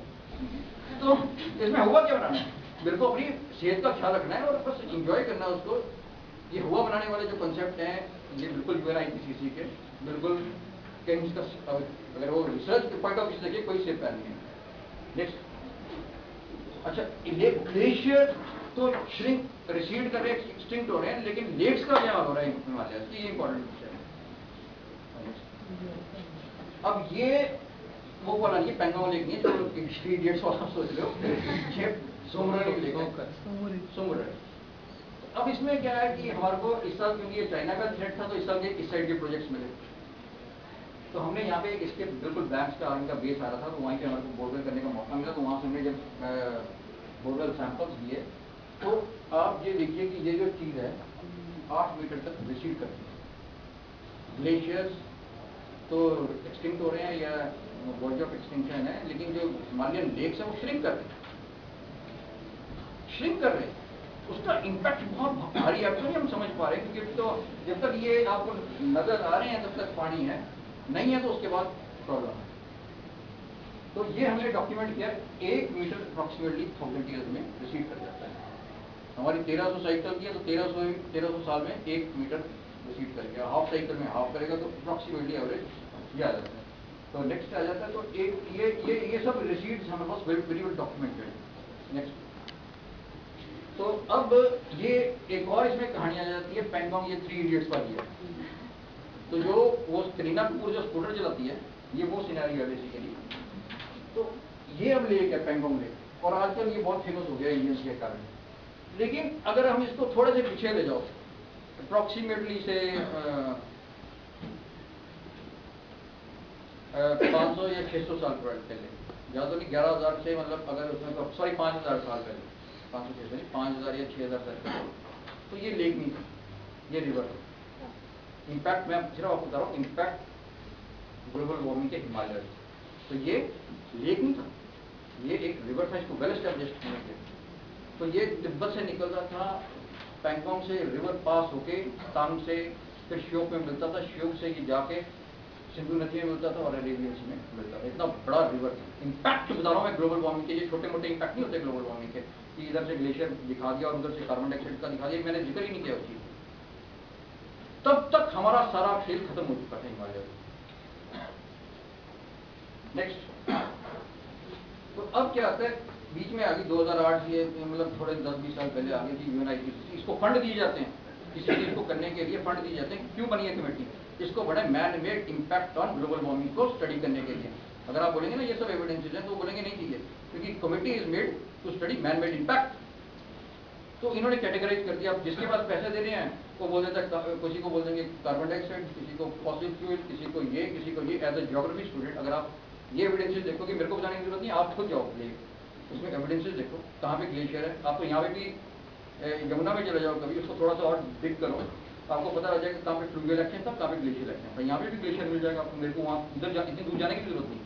तो इसमें हुआ क्या बनाना? है मेरे को अपनी सेहत का ख्याल रखना है और बस इंजॉय करना है उसको। ये हुआ बनाने वाले जो कंसेप्ट हैं ये बिल्कुल यू एन के। बिल्कुल कहीं इसका अगर वो रिसर्च के पॉइंट ऑफ़ व्यू से देखिए कोई सेफ़ पैर नहीं है। नेक्स्ट अच्छा ग्लेशियर तो श्रिंक रिसीड कर रहे हैं एक्सटिंक्ट हो रहे हैं लेकिन लेक्स का क्या हो रहा है हिमालय ये इंपॉर्टेंट है। अब ये वो वाला नहीं पेंगोंग लेक नहीं जो थ्री डेट्स वाला सोच रहे हो। ये सोमरन लेक सोमरन अब इसमें क्या है कि हमारे को इस साल क्योंकि ये चाइना का थ्रेट था तो इस साल के इस साइड के प्रोजेक्ट्स मिले। तो हमने यहाँ पे इसके बिल्कुल बैंक का, इनका बेस आ रहा था तो वहीं पे हमारे को बोर्डर करने का मौका मिला तो वहाँ से हमने जब बोर्डर सैंपल्स दिए तो आप ये देखिए कि ये जो चीज़ है, आठ मीटर तक रिसीव करती है। ग्लेशियर्स तो एक्सटिंक्ट हो रहे हैं या वर्ज ऑफ़ एक्सटिंक्शन है, लेकिन जो हिमालयन लेक्स है, वो श्रिंक कर रहे हैं। श्रिंक कर रहे हैं। उसका इम्पैक्ट बहुत भारी है। नहीं हम समझ पा रहे हैं, क्योंकि तो जब तक ये आपको नज़र आ रहे हैं तब तक पानी है, नहीं है तो उसके बाद प्रॉब्लम है। तो ये हमने डॉक्यूमेंट किया, एक मीटर अप्रॉक्सीमेटली थाउज़ेंड ईयर्स में रिसीव कर जाता है। हमारी तेरह सौ साइकिल की है तो तेरह सौ तेरह सौ साल में एक मीटर रिसीव करेगा हाफ़ साइकिल में हाफ़ करेगा तो अप्रॉक्सीमेटली एवरेज ये आ जाता है। तो नेक्स्ट आ जाता है तो एक ये ये ये सब रिसीट्स हमारे पास very very well documented next तो अब ये एक और इसमें कहानी आ जाती है पैंगोंग ये थ्री इडियट्स वाली है। तो जो वो करीना कपूर जो स्कूटर चलाती है, ये वो सिनेरियो है बेसिकली तो ये अब लेक है पैंगोंग लेक और आजकल ये बहुत फ़ेमस हो गया इंडियंस के कारण। लेकिन अगर हम इसको थोड़े से पीछे ले जाओ अप्रॉक्सीमेटली से पाँच सौ या छः सौ साल पहले ज़्यादा तो नहीं, ग्यारह हज़ार से मतलब अगर उसमें सॉरी पाँच हज़ार साल पहले। पाँच सौ सौ पाँच हज़ार या छः हज़ार पहले तो ये लेक नहीं था, ये रिवर था। इम्पैक्ट मैं सिर्फ़ आपको बता रहा हूँ इम्पैक्ट ग्लोबल वार्मिंग के हिमालय तो ये लेक नहीं था, ये एक रिवर था, इसको वेल स्टेब्लिश होने के तो ये तिब्बत से निकलता था पैंगोंग से रिवर पास होके तांग से, फिर श्योक में मिलता था। श्योक से ये जाके सिंधु नदी में मिलता था और अरेबियन सी में मिलता था। इतना बड़ा रिवर था। इम्पैक्ट बता रहा हूँ मैं ग्लोबल वार्मिंग के, ये छोटे मोटे इम्पैक्ट नहीं होते ग्लोबल वार्मिंग के। कि इधर से ग्लेशियर दिखा दिया और उधर से कार्बन डाइऑक्साइड का दिखा दिया, मैंने ज़िक्र ही नहीं किया उस चीज़ तब तक हमारा सारा खेल खत्म हो चुका था हिमालय नेक्स्ट तो अब क्या आता है? बीच में आ गई 2008 ये मतलब थोड़े 10-20 साल पहले आ गई थी यूएनआईपीसी इसको फंड दिए जाते हैं। किसी चीज़ को करने के लिए फंड दिए जाते हैं। क्यों बनी है कमेटी इसको बड़े man made impact on global warming को स्टडी करने के लिए। अगर आप बोलेंगे ना ये सब एविडेंसेज हैं तो बोलेंगे नहीं चाहिए क्योंकि committee is made to study man made impact तो इन्होंने कैटेगराइज कर दिया आप जिसके पास पैसे दे रहे हैं, वो बोल देता किसी को बोल देंगे कार्बन डाइऑक्साइड किसी को फॉसिल फ्यूल किसी को ये, किसी को ये एज ए जोग्राफी स्टूडेंट अगर आप ये एविडेंसेज देखो कि मेरे को बताने की ज़रूरत नहीं, आप खुद जाओ ले, उसमें एविडेंसेज देखो, कहाँ पे ग्लेशियर है, आप तो यहाँ पे भी यमुना में चले जाओ कभी, उसको थोड़ा सा और डिग करो, आपको पता लग जाएगा कहाँ पे फ्लूवियल एक्शन था, कहाँ पे ग्लेशियर एक्शन था, यहाँ पे भी ग्लेशियर मिल जाएगा आपको, मेरे को वहाँ उधर इतनी दूर जाने की ज़रूरत नहीं।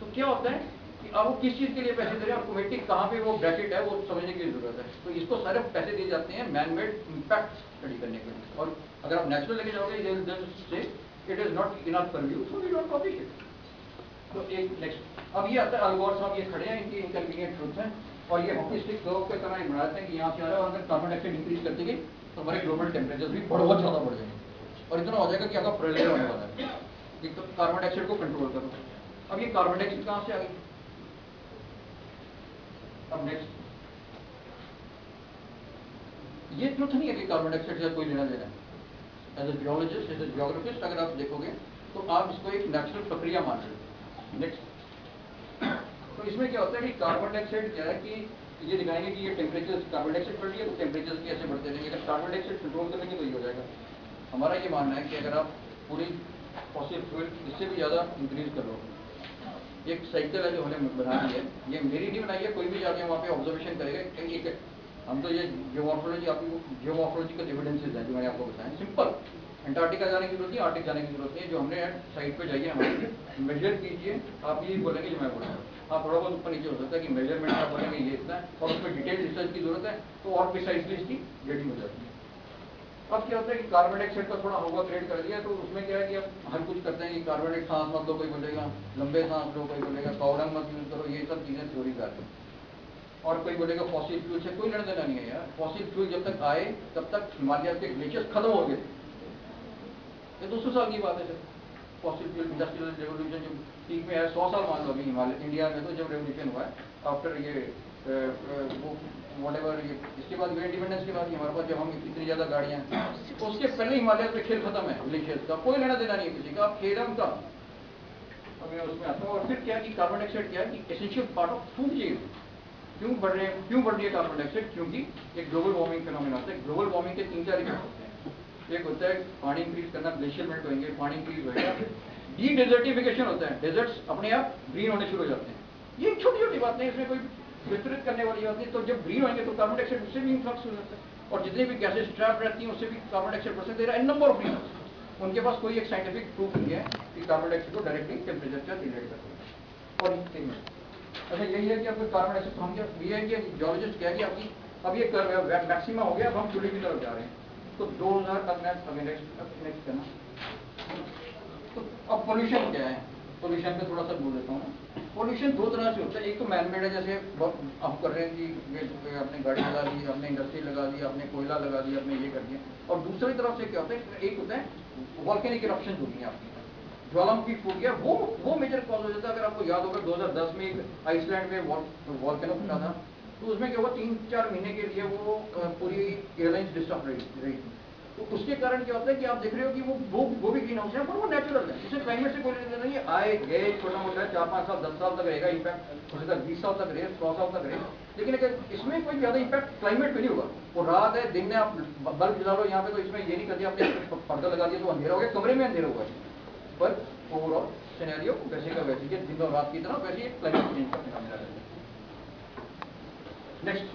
तो क्या होता है कि अब वो किस चीज़ के लिए पैसे दे रहे हैं? और कमेटी कहाँ पे वो ब्रैकेट है, वो समझने की ज़रूरत है। तो इसको सारे पैसे दिए जाते हैं मैन मेड इम्पैक्ट स्टडी करने के लिए। और अगर आप नेचुरल लेके जाओगे it is not in purview so we don't publish it तो एक नेक्स्ट अब ये आता है अलगौर साहब ये खड़े हैं, इनकी इनकन्वीनियंट ट्रूथ है। और ये हॉकी स्टिक दो के तरह बनाते हैं कि यहाँ से आ रहा है और अगर कार्बन डाइऑक्साइड इंक्रीज करते गए तो हमारे ग्लोबल टेम्परेचर भी बहुत ज़्यादा बढ़ जाएँगे। और इतना हो जाएगा कि आपका प्रलय होने वाला है। तो कार्बन डाइऑक्साइड को कंट्रोल करो। अब ये कार्बन डाइऑक्साइड कहाँ से आ गई? अब नेक्स्ट ये ट्रुथ नहीं है कि कार्बन डाइऑक्साइड से कोई लेना देना as a geologist as a geographist अगर आप देखोगे तो आप इसको एक नेचुरल प्रक्रिया मान रहे नेक्स्ट तो इसमें क्या होता है कि कार्बन डाइऑक्साइड क्या है कि ये दिखाएँगे कि ये टेम्परेचर कार्बन डाइऑक्साइड बढ़ रही है तो टेम्परेचर कैसे बढ़ते रहेंगे। अगर कार्बन डाइऑक्साइड कंट्रोल करेंगे तो ये हो जाएगा। हमारा ये मानना है कि अगर आप पूरी फॉसिल फ्यूल इससे भी ज़्यादा इंक्रीज कर लो। एक साइकिल है जो हमने बनाई है। ये मेरी नहीं बनाई है, कोई भी जाके वहाँ पे ऑब्जर्वेशन करेगा एक हम तो ये जियोमॉर्फोलॉजी आपको जियोमॉर्फोलॉजिकल एविडेंसेज है जो मैंने आपको बताया। सिंपल अंटार्कटिका जाने की ज़रूरत नहीं आर्टिक जाने की ज़रूरत नहीं। जो हमने साइड पे जाइए हमारे मेजर कीजिए, आप ये बोलेंगे जो मैं बोल रहा हूँ। थोड़ा बहुत ऊपर नीचे हो सकता है कि मेज़रमेंट आप बोलेंगे ये इतना और उसमें डिटेल रिसर्च की ज़रूरत है तो और प्रिसाइजली इसकी डेटिंग हो जाती है। अब क्या होता है कि कार्बन डाइऑक्साइड का थोड़ा होगा क्रिएट कर दिया तो उसमें क्या है कि अब हर कुछ करते हैं कि कार्बन डाइऑक्साइड सांस मत लो, कोई बोलेगा, लंबे सांस लो, कोई बोलेगा पाउडर मत यूज़ करो, ये सब चीज़ें थ्योरी कर और कोई बोलेगा फॉसिल फ्यूल से कोई लेना देना नहीं है यार। फॉसिल फ्यूल जब तक आए, तब तक हिमालय के ग्लेशियर्स खत्म हो गए। ये दो सौ साल की बात है sir. Fossil fuel industrial revolution जो पीक में है सौ साल मान लो अभी हिमालय इंडिया में तो जब रेवोल्यूशन हुआ है आफ्टर ये वट एवर ये, इसके बाद इंडिपेंडेंस के बाद हमारे पास जब हम इतनी ज़्यादा गाड़ियाँ तो उसके पहले हिमालय पे खेल खत्म है ग्लेशियर्स का, कोई लेना देना नहीं है किसी का, आप है उनका अब उसमें आता हूँ और फिर क्या कि कार्बन डाइऑक्साइड क्या है कि essential part of food chain क्यों बढ़ रहे हैं, क्यों बढ़ रही है कार्बन डाइऑक्साइड क्योंकि एक ग्लोबल वार्मिंग फिनोमिना होता है। ग्लोबल वार्मिंग के तीन चार इफ़ेक्ट होते हैं। एक होता है पानी इंक्रीज करना ग्लेशियर मेल्ट होंगे पानी इंक्रीज होगा डी डेजर्टिफिकेशन होता है। डेजर्ट्स अपने आप ग्रीन होने शुरू हो जाते हैं। ये छोटी छोटी बात नहीं इसमें कोई विस्तृत करने वाली होती है तो जब ग्रीन होंगे तो कार्बन डाइऑक्साइड उससे भी इन्फ्लक्स हो जाता है। और जितने भी गैसेज ट्रैप रहती हैं, उससे भी कार्बन डाइऑक्साइड परसेंट दे रहा है नंबर ऑफ़ रीजन उनके पास कोई एक साइंटिफिक प्रूफ नहीं है कि कार्बन डाइऑक्साइड को डायरेक्टली टेम्परेचर से रिलेट करते हैं। और अच्छा यही है कि आपको कार्बन डाइऑक्साइड हम ये है कि जियोलॉजिस्ट क्या कि आपकी अब ये कर मैक्सिमम हो गया, अब हम चूल्हे की तरफ़ जा रहे हैं। तो 2000 तक नेक्स्ट नेक्स्ट नेक्स्ट करना। तो अब पोल्यूशन क्या है? पोल्यूशन पे थोड़ा सा बोल देता हूँ। पोल्यूशन दो तरह से होता है। एक तो मैन मेड है, जैसे हम कर रहे हैं कि आपने गाड़ी लगा दी, आपने इंडस्ट्री लगा दी, आपने कोयला लगा दिया आपने ये कर दिया। और दूसरी तरफ़ से क्या होता है? एक होता है वॉल्केनिक इरप्शन होती है आपकी। ज्वालामुखी फूट गया, वो वो मेजर कॉज हो जाता है। अगर आपको याद होगा 2010 में एक आइसलैंड में वॉल्केनो फटा था। तो उसमें क्या हुआ? तीन चार महीने के लिए वो पूरी एयरलाइंस डिस्टर्ब रही थी। तो उसके कारण क्या होता है कि आप देख रहे हो कि वो वो वो भी ग्रीन हाउस है पर वो नेचुरल है। इसे क्लाइमेट से कोई लेना नहीं है। आए, गए छोटा मोटा चार पाँच साल, दस साल तक रहेगा इम्पैक्ट थोड़े तक बीस साल तक रहे, सौ साल तक रहे। लेकिन अगर इसमें कोई ज़्यादा इम्पैक्ट क्लाइमेट पे नहीं होगा, वो रात है, दिन में आप बल्ब जला लो यहाँ पे तो इसमें ये नहीं कर दिया, आपने पर्दा लगा दिया तो अंधेरा हो गया, कमरे में अंधेरा होगा। पर ओवरऑल सिनेरियो वैसे का वैसे दिन और रात की तरह, वैसे ही क्लाइमेट चेंज का फिनोमिना है। नेक्स्ट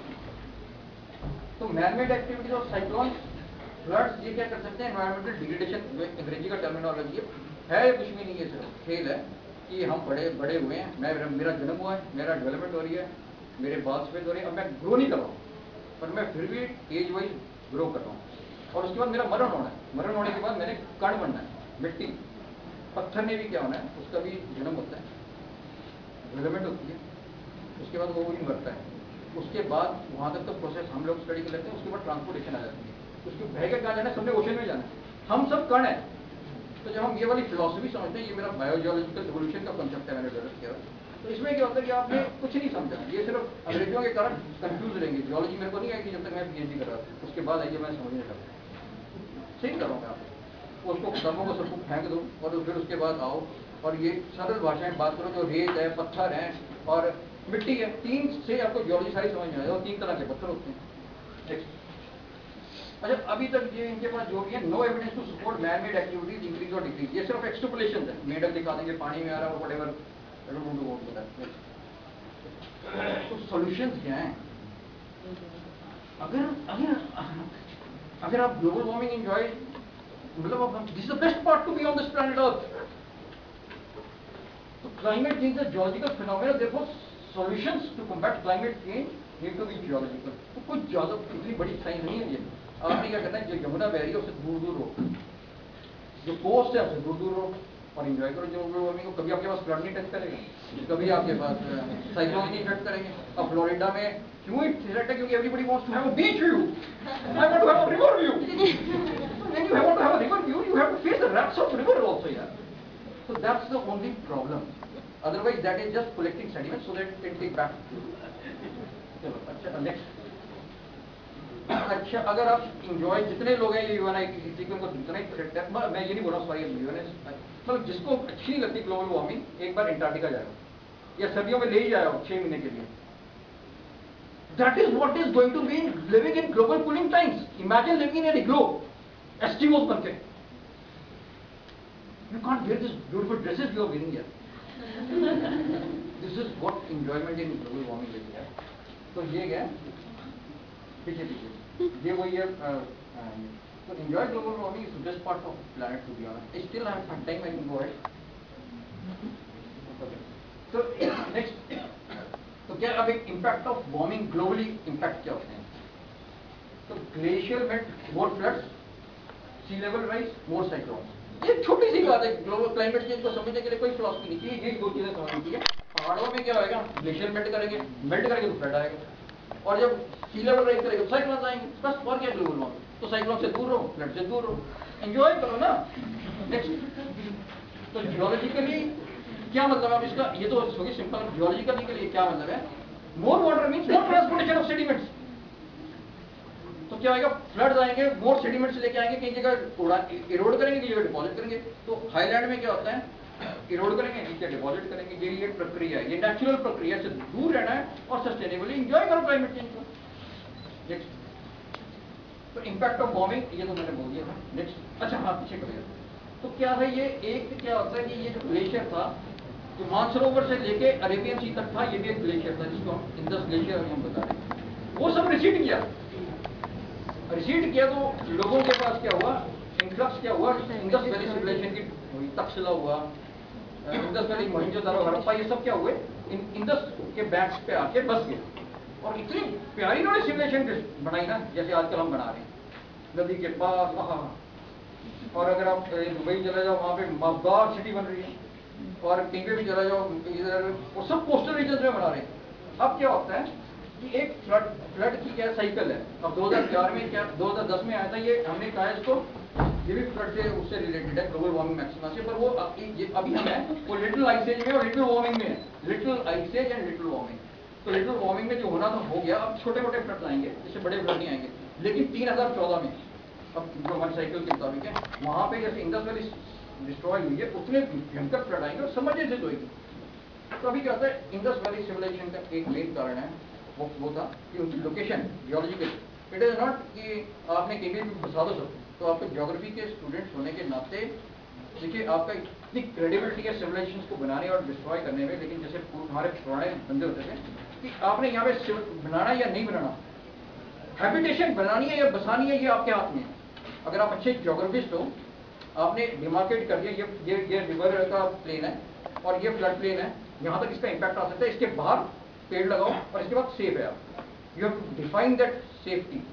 तो मैनमेड एक्टिविटीज़ और साइक्लोन फ्लड्स ये क्या कर सकते हैं? एनवायरमेंटल डिग्रेडेशन अंग्रेज़ी का टर्मिनोलॉजी है है कुछ भी नहीं है सिर्फ़ खेल है कि हम बड़े बड़े हुए हैं। मैं, मेरा जन्म हुआ है, मेरा डेवलपमेंट हो रही है, मेरे बाल सफ़ेद हो रही है, अब मैं ग्रो नहीं कर रहा हूँ। पर मैं फिर भी एज वाइज ग्रो कर रहा हूँ। और उसके बाद मेरा मरण होना है। मरण होने के बाद मैंने कण बनना है, मिट्टी। पत्थर में भी क्या होना है, उसका भी जन्म होता है। डेवलपमेंट होती है। उसके बाद वो भी मरता है। उसके बाद वहाँ तक तो प्रोसेस हम लोग स्टडी कर लेते हैं, उसके बाद ट्रांसपोर्टेशन आ जाती है। उसके बह के कहा जाना सबने ओशन में जाना हम सब कण है। तो जब हम ये वाली फिलोसफी समझते हैं, ये मेरा बायोजियोलॉजिकल रिवोल्यूशन का कंसेप्ट है, मैंने डेवलप किया। तो इसमें क्या होता है कि आपने कुछ नहीं समझा। ये सिर्फ़ अंग्रेज़ों के कारण कंफ्यूज रहेंगे। जियोलॉजी मेरे को नहीं कि जब तक मैं पीएचडी कर रहा था। उसके बाद आइए, मैं समझने लगा सही करूँगा आप। उसको किताबों को सबको फेंक दो और फिर उसके बाद आओ। और ये सरल भाषाएँ बात करो, जो रेत है, पत्थर है और मिट्टी है। तीन से आपको जियोलॉजी सारी समझ में आए और तीन तरह के पत्थर होते हैं। अच्छा अभी तक ये इनके पास जो भी है no evidence to support man made activities increase और डिक्रीज ये सिर्फ़ एक्सट्रोपुलेशन है। मेडल दिखा देंगे, पानी में आ रहा है वट एवर तो सॉल्यूशन क्या है? अगर अगर अगर आप ग्लोबल वार्मिंग एंजॉय मतलब this is the best part to be on this planet earth तो climate change is geological phenomena therefore solutions to combat climate change need to be geological तो कुछ ज़्यादा इतनी बड़ी साइंस नहीं है ये। आपने क्या करना है, जो यमुना बह रही है उससे दूर दूर हो। जो कोस्ट है उससे दूर दूर हो और इंजॉय करो। जो वार्मिंग को कभी आपके पास फ्लड नहीं टच करेगा, कभी आपके पास साइक्लोन नहीं टच करेंगे। अब फ्लोरिडा में क्यों थ्रेट है? क्योंकि everybody wants to have a beach view I want to have a river view you want to have a river view, you have to face the rats of river also, yeah. So that's the only problem. Otherwise, that is just collecting sediment so that it can take back. चलो अच्छा next अच्छा अगर आप enjoy जितने लोग हैं ये Uni की सिटी के उनको जितना ही प्रोजेक्ट है, मैं ये नहीं बोल रहा सॉरी यूएनएस मतलब जिसको अच्छी लगती ग्लोबल वार्मिंग एक बार एंटार्क्टिका जाएगा या सर्दियों में ले ही जाएगा छह महीने के लिए। That is what is going to be living in global cooling times imagine living in any globe STO बनते you can't wear this beautiful dresses you are wearing this is what enjoyment in global warming तो ये क्या ठीक है ठीक है ये वही है तो enjoy global warming is the best part of planet to be honest. I still have some time I can go ahead. So next तो क्या अब एक impact of warming globally impact क्या होते हैं तो glacier melt more floods sea level rise more cyclone ये छोटी सी बात है ग्लोबल क्लाइमेट चेंज को समझने के लिए कोई फिलोसफी नहीं चाहिए ये दो चीज़ें समझनी चाहिए पहाड़ों में क्या होगा ग्लेशियर मेल्ट करेंगे। मेल्ट करेंगे तो फ्लड आएगा। और जब सी लेवल राइज करेगा साइक्लोन आएँगे, बस और क्या ग्लोबल वार्मिंग तो साइक्लोन से दूर रहो फ्लड से दूर रहो। एंजॉय करो ना। नेक्स्ट तो जियोलॉजिकली क्या मतलब है इसका? ये तो होगी सिंपल जियोलॉजिकली के लिए क्या मतलब है? More water means more transportation of sediments तो क्या होगा फ्लड्स आएँगे मोर सेडिमेंट्स लेके आएँगे, कई जगह थोड़ा इरोड करेंगे, कई जगह डिपॉजिट करेंगे। तो हाईलैंड में क्या होता है? इरोड करेंगे नीचे डिपॉजिट करेंगे ये ये प्रक्रिया है। ये नेचुरल प्रक्रिया से दूर रहना है और सस्टेनेबली एंजॉय करो क्लाइमेट चेंज को। नेक्स्ट तो इम्पैक्ट ऑफ़ वार्मिंग ये तो मैंने बोल दिया था। नेक्स्ट अच्छा हाँ पीछे करिए तो क्या है ये? एक क्या होता है कि ये जो ग्लेशियर था जो मानसरोवर से लेके अरेबियन सी तक था ये भी एक ग्लेशियर था जिसको हम इंदस ग्लेशियर हम बता रहे वो सब रिसीड किया। रिसीड किया तो लोगों के पास क्या हुआ? इन्फ्लक्स क्या हुआ? इंडस वैली सिविलाइजेशन की तक्षशिला हुआ। इंडस वैली मोहिंजोदारो हड़प्पा ये सब क्या हुए? इन इंडस के बैंक्स पे आके बस गए और इतनी प्यारी उन्होंने सिविलाइजेशन बनाई ना, जैसे आजकल हम बना रहे हैं। नदी के पास और अगर आप दुबई चले जाओ, वहाँ पे मजदार सिटी बन रही है। और कहीं पे भी चला जाओ इधर, वो सब कोस्टल रीजन में बना रहे हैं। अब क्या होता है कि एक फ्लड फ्लड की क्या साइकिल है? अब 2004 में क्या 2010 में आया था ये, हमने कहा इसको ये भी फ्लड से उससे रिलेटेड है ग्लोबल वार्मिंग मैक्सिमा से, पर वो अभी अभी हम है, वो लिटिल आइसेज में और लिटिल वार्मिंग में है। Little ices and little warming तो लिटिल वार्मिंग में जो होना था हो गया, अब छोटे मोटे फ्लड आएँगे जैसे बड़े फ्लड नहीं आएँगे। लेकिन तीन हज़ार चौदह में, अब जो हमारी साइकिल के मुताबिक है, वहाँ पे जैसे इंडस वैली डिस्ट्रॉय हुई है, उतने भयंकर फ्लड आएँगे और समझ से होगी तो अभी क्या होता है इंडस वैली सिविलाइजेशन का एक मेन कारण है, वो वो था कि उनकी location geological it is not कि आपने कहीं भी बसा दो सब। तो आपके ज्योग्राफी के स्टूडेंट्स होने के नाते, देखिए, आपका इतनी क्रेडिबिलिटी है सिविलाइजेशन को बनाने और डिस्ट्रॉय करने में, लेकिन जैसे हमारे पुराने बंदे होते थे, कि आपने यहाँ पे बनाना या नहीं बनाना हैबिटेशन बनानी है या बसानी है, ये आपके हाथ में अगर आप अच्छे ज्योग्राफिस्ट हो, आपने डिमार्केट कर दिया, ये ये ये रिवर का प्लेन है, और ये फ्लड प्लेन है, यहाँ तक इसका इम्पैक्ट आ सकता है। इसके बाहर पेड़ लगाओ और इसके बाद सेफ़ है आप। You have define that safety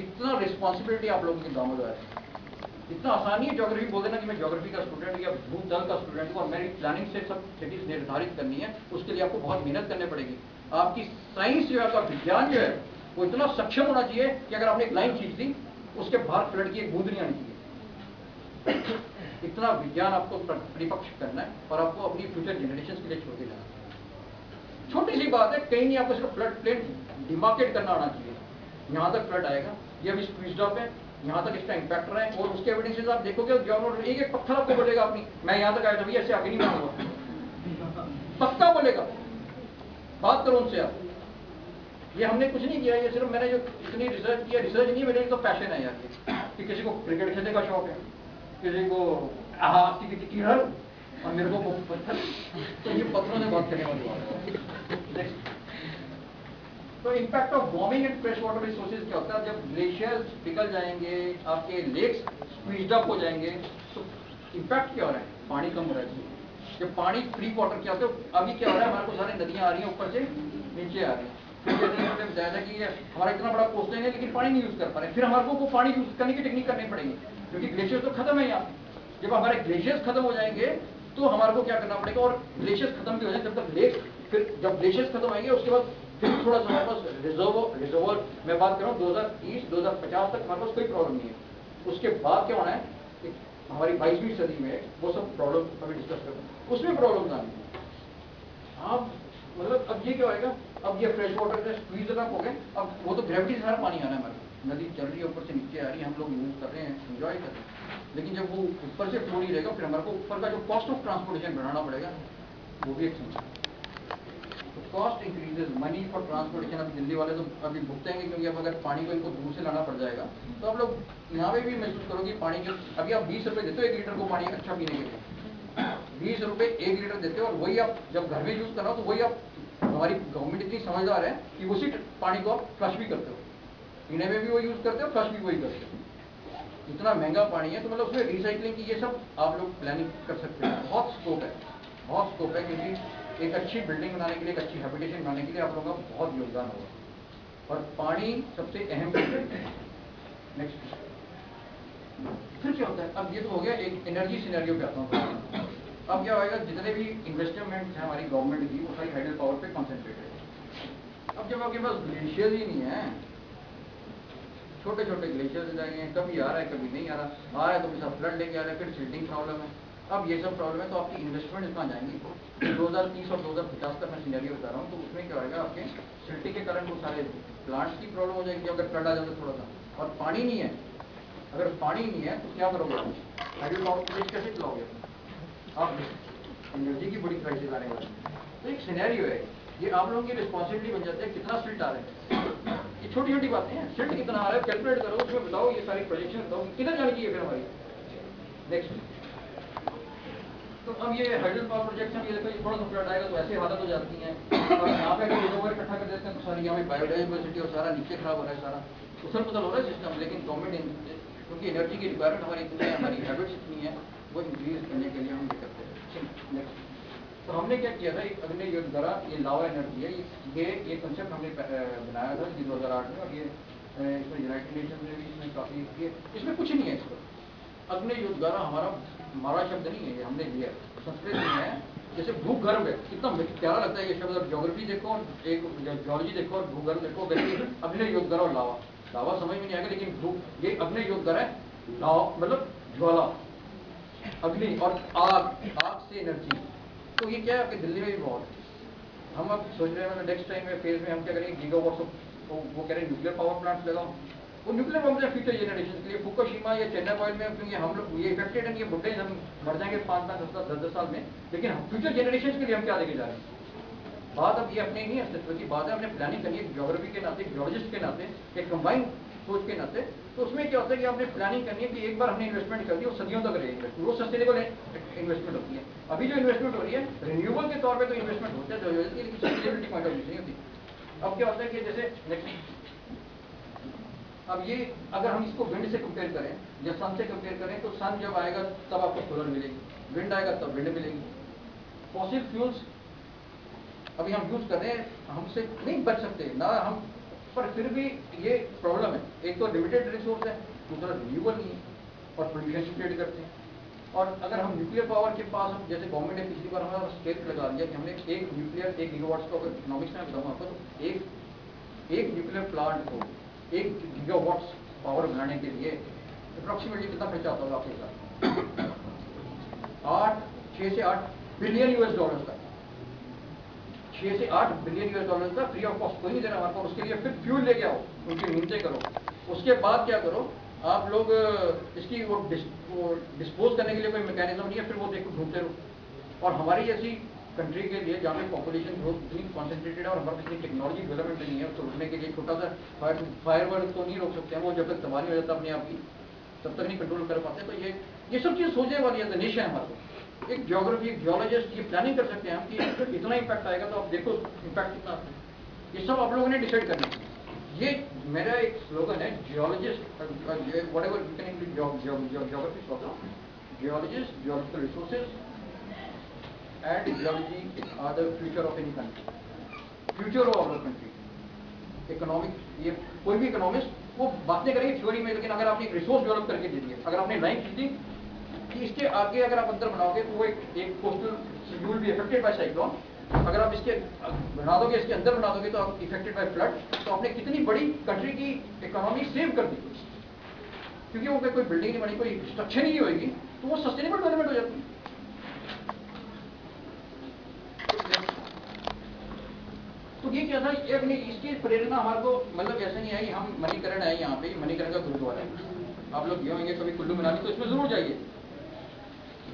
इतना रिस्पॉन्सिबिलिटी आप लोगों के दामों है। इतना आसानी है जोग्राफी बोल देना कि मैं जोग्राफी का स्टूडेंट या भूतल का स्टूडेंट हूँ और मेरी प्लानिंग से सब सिटीज़ निर्धारित करनी है, उसके लिए आपको बहुत मेहनत करनी पड़ेगी। आपकी साइंस जो है, आपका विज्ञान जो है, वो इतना सक्षम होना चाहिए कि अगर आपने एक लाइन खींच दी, उसके बाहर फ्लड की एक बूंद नहीं आनी चाहिए इतना विज्ञान आपको परिपक्ष करना है और आपको अपनी फ्यूचर जनरेशन के लिए छोड़ देना छोटी सी बात है, कहीं नहीं आपको सिर्फ़ फ्लड प्लेन डिमार्केट करना आना चाहिए। यहाँ तक फ्लड आएगा। ये अभी स्क्वीज ऑफ़ है, यहाँ तक इसका इम्पैक्ट रहा है, और उसके एविडेंसेस आप देखोगे जॉर्नल एक एक पत्थर आपको बोलेगा अपनी, मैं यहाँ तक आया था ऐसे आगे नहीं बनूँगा पक्का बोलेगा। बात करो उनसे आप। ये हमने कुछ नहीं किया, ये सिर्फ़ मैंने जो इतनी रिसर्च किया रिसर्च नहीं, मेरे तो पैशन है यार कि किसी को क्रिकेट खेलने का शौक है, किसी को की कीड़र और मेरे को पत्थर। तो ये पत्थरों से बात करने वाली बात है। तो impact of warming and fresh water resources क्या होता है? जब ग्लेशियर्स पिघल जाएँगे, आपके लेक्स स्क्वीज्ड अप हो जाएँगे तो इम्पैक्ट क्या हो रहा है? पानी कम हो रहा है जब पानी फ्री वाटर क्या होता है, अभी क्या हो रहा है? हमारे को सारी नदियाँ आ रही हैं, ऊपर से नीचे आ रही हैं। हमने बताया था कि हमारा इतना बड़ा कोस्ट है, लेकिन पानी नहीं यूज़ कर पा रहे फिर हमारे को पानी यूज़ करने की टेक्निक करनी पड़ेगी, क्योंकि ग्लेशियर तो खत्म है यहाँ। जब हमारे ग्लेशियर्स खत्म हो जाएँगे तो हमारे को क्या करना पड़ेगा? और ग्लेशियर्स खत्म भी हो जाए जब तक लेक फिर जब ग्लेशियर्स खत्म आएँगे उसके बाद फिर थोड़ा सा हमारे पास रिज़र्व रिजर्वर मैं बात कर रहा हूँ दो हज़ार तीस दो हज़ार पचास तक हमारे पास कोई प्रॉब्लम नहीं है उसके बाद क्या होना है हमारी बाईसवीं सदी में वो सब प्रॉब्लम अभी डिस्कस कर उसमें प्रॉब्लम ना आप मतलब अब ये क्या होएगा अब ये फ्रेश वाटर का स्क्वीज अप हो गए अब वो तो ग्रेविटी से सारा पानी आना है हमारे नदी चल रही है ऊपर से नीचे आ रही है हम लोग यूज़ कर रहे हैं इंजॉय कर रहे हैं लेकिन जब वो ऊपर से फ्लो नहीं रहेगा फिर हमारे को ऊपर का जो कॉस्ट ऑफ़ ट्रांसपोर्टेशन बढ़ाना पड़ेगा वो भी एक समस्या cost increases money for transportation अभी दिल्ली वाले तो अभी भुगतेंगे क्योंकि अब अगर पानी को इनको दूर से लाना पड़ जाएगा तो आप लोग यहाँ पे भी महसूस करोगे पानी के अभी आप बीस रुपए देते हो एक लीटर को पानी अच्छा पीने के लिए बीस रुपए एक लीटर देते हो और वही आप जब घर में यूज़ करना हो तो वही आप हमारी गवर्नमेंट इतनी समझदार है कि उसी पानी को आप फ्लश भी करते हो पीने में भी वो यूज़ करते हो फ्लश भी वही करते हो इतना महँगा पानी है तो मतलब उसमें रिसाइकलिंग की ये सब आप लोग प्लानिंग कर सकते हैं बहुत स्कोप है बहुत स्कोप है क्योंकि एक अच्छी बिल्डिंग बनाने के लिए, एक अच्छी हैबिटेशन बनाने के लिए आप लोगों का बहुत योगदान होगा। और पानी सबसे अहम नेक्स्ट फिर क्या होता है? अब ये तो हो गया एक एनर्जी सिनेरियो पे आता हूँ। अब क्या होगा जितने भी इन्वेस्टमेंट है हमारी गवर्नमेंट की, वो सारी हाइडल पावर पे कॉन्सेंट्रेट है। अब जब आपके पास ग्लेशियर ही नहीं है छोटे छोटे ग्लेशियर जाएँगे, कभी आ रहा है, कभी नहीं आ रहा। आ रहा है तो फिर फ्लड लेके आ रहा है, फिर सिल्टिंग प्रॉब्लम है। अब ये सब प्रॉब्लम है तो आपकी इन्वेस्टमेंट इतना जाएँगी। दो हज़ार तीस और दो हज़ार पचास तक मैं सीनियर बता रहा हूँ तो उसमें क्या होगा आपके सिल्टी के कारण वो सारे प्लांट्स की प्रॉब्लम हो जाएगी, अगर फ्लड आ जाता थोड़ा सा। और पानी नहीं है। अगर पानी नहीं है तो क्या करोगे हाइड्रो पावर प्रोजेक्ट कैसे चलाओगे आप? एनर्जी की बड़ी क्राइसिस आने वाली तो एक सिनेरियो है, ये आप लोगों की रिस्पॉन्सिबिलिटी बन जाती है, कितना सिल्ट आ रहा है। ये छोटी छोटी बातें हैं सिल्ट कितना आ रहा है कैलकुलेट करो, उसमें बताओ, ये सारी प्रोजेक्शन बताओ किधर जानी चाहिए फिर हमारी। नेक्स्ट तो अब ये हाइड्रोजन पावर प्रोजेक्ट में ये थोड़ा सा फ्लड आएगा तो ऐसे हालत हो जाती है। और यहाँ पे अगर रिजर्वर इकट्ठा कर देते हैं तो सारी यहाँ पे बायोडाइवर्सिटी और सारा नीचे खराब हो रहा है, सारा। उथल पुथल हो रहा है सिस्टम लेकिन गवर्नमेंट क्योंकि एनर्जी की रिक्वायरमेंट हमारी इतनी है, हमारी हैबिट्स इतनी है, वो इंक्रीज करने के लिए हम ये करते हैं। तो हमने क्या किया था? एक अग्नि युद्ध द्वारा ये लावा एनर्जी है ये ये कंसेप्ट हमने बनाया था दो हज़ार आठ में, और ये इसमें यूनाइटेड नेशन में भी इसमें काफ़ी इसमें कुछ नहीं है इसको अग्नि युद्ध द्वारा हमारा हमारा शब्द नहीं है, ये हमने लिया संस्कृत में है, जैसे भूगर्भ है कितना प्यारा लगता है ये शब्द। ज्योग्राफी देखो, एक जियोलॉजी देखो, और भूगर्भ देखो अग्नि युद्ध द्वारा और लावा। लावा समझ में नहीं आएगा, लेकिन भू, ये युद्ध द्वारा है, लावा मतलब ज्वाला। अग्नि और आग आग से एनर्जी तो ये क्या है, आपके दिल्ली में भी बहुत हम अब सोच रहे हैं नेक्स्ट टाइम में फ़ेज़ में हम क्या करेंगे गीगावाट्स तो वो कह रहे हैं न्यूक्लियर पावर प्लांट्स लगाओ। वो न्यूक्लियर पंप है फ्यूचर जनरेशन के लिए फुकोशिमा या चेन्नई ऑयल में क्योंकि हम लोग ये इफेक्टेड है ये बुढ़े हम मर जाएँगे पाँच पाँच दस दस दस साल में। लेकिन फ्यूचर जनरेशन के लिए हम क्या देखे जा रहे हैं? बात अब ये अपने नहीं अस्तित्व की बात है। अपने प्लानिंग करनी है जोग्राफी के नाते जियोलॉजिस्ट के नाते एक कंबाइंड सोच के नाते। तो उसमें क्या होता है कि आपने प्लानिंग करनी है कि एक बार हमने इन्वेस्टमेंट कर दी, वो सदियों तक रहेगी वो सस्टेनेबल इन्वेस्टमेंट होती है। अभी जो इन्वेस्टमेंट हो रही है रिन्यूएबल के तौर पर तो इन्वेस्टमेंट होते हैं पॉइंट ऑफ़ व्यू होती। अब क्या होता है कि जैसे अब ये, अगर हम इसको विंड से कंपेयर करें या सन से कंपेयर करें तो सन जब आएगा, तब आपको सोलर मिलेगी। विंड आएगा, तब विंड मिलेगी। फॉसिल फ्यूल्स अभी हम यूज़ कर रहे हैं, हमसे नहीं बच सकते, ना हम, पर फिर भी ये प्रॉब्लम है। एक तो लिमिटेड रिसोर्स है, दूसरा रिन्यूएबल नहीं है, और पोल्यूशन क्रिएट करते हैं। और अगर हम न्यूक्लियर पावर के पास हम, जैसे गवर्नमेंट ने पिछली बार हमारा स्टेट लगा दिया कि हमने एक न्यूक्लियर एक गीगावाट्स को अगर इकोनॉमिक्स में बताऊँ आपको तो एक एक न्यूक्लियर प्लांट को एक गीगावाट्स पावर बनाने के लिए अप्रोक्सीमेटली कितना खर्चा आता होगा आपके साथ? आठ छः से आठ बिलियन यूएस डॉलर तक। छः से आठ बिलियन यूएस डॉलर का फ्री ऑफ़ कॉस्ट कोई नहीं देना हमारे पास। उसके लिए फिर फ्यूल लेके आओ, उनकी मिनतें करो। उसके बाद क्या करो, आप लोग इसकी वो डिस्पोज करने के लिए कोई मैकेनिज्म नहीं है, फिर वो देखो, ढूंढते रहो। और हमारी जैसी कंट्री के लिए जहाँ पे पॉपुलेशन ग्रोथ इतनी कॉन्सेंट्रेटेड है और हमारे पास टेक्नोलॉजी डेवलपमेंट नहीं है उसको रोकने के लिए छोटा सा फायर फायर वर्क तो नहीं रोक सकते हैं वो जब तक तबाही हो जाता अपने आप की, तब तक नहीं कंट्रोल कर पाते तो ये ये सब चीज़ सोचने वाली है नेशन है हमारे एक जियोग्राफी जियोलॉजिस्ट ये प्लानिंग कर सकते हैं हम कि इतना इम्पैक्ट आएगा तो आप देखो इम्पैक्ट कितना ये सब आप लोगों ने डिसाइड करना है। ये मेरा एक स्लोगन है geologist whatever geography geologist geological resources and geology are the future of any country. Future of our country. Economic ये कोई भी इकोनॉमिस्ट वो बातें करेंगे थ्योरी में, लेकिन अगर आपने एक रिसोर्स डेवलप करके दे दिया, अगर आपने लाइन खींची कि इसके आगे अगर आप अंदर बनाओगे तो वो एक एक coastal you will be affected by cyclone अगर आप इसके, बना दोगे, इसके अंदर बना दोगे तो आप इफेक्टेड बाय फ्लड तो आपने कितनी बड़ी कंट्री की इकोनॉमी सेव कर दी क्योंकि वो कोई बिल्डिंग नहीं बनी, कोई स्ट्रक्चर नहीं होगी तो वो सस्टेनेबल डेवलपमेंट हो जाती है तो ये क्या था? ये अपनी इसकी प्रेरणा हमारे को मतलब ऐसे नहीं आई, हम मणिकरण आए यहाँ पे मणिकरण का गुरुद्वारा है। आप लोग गए होंगे, कभी कुल्लू मनाली तो इसमें ज़रूर जाइए।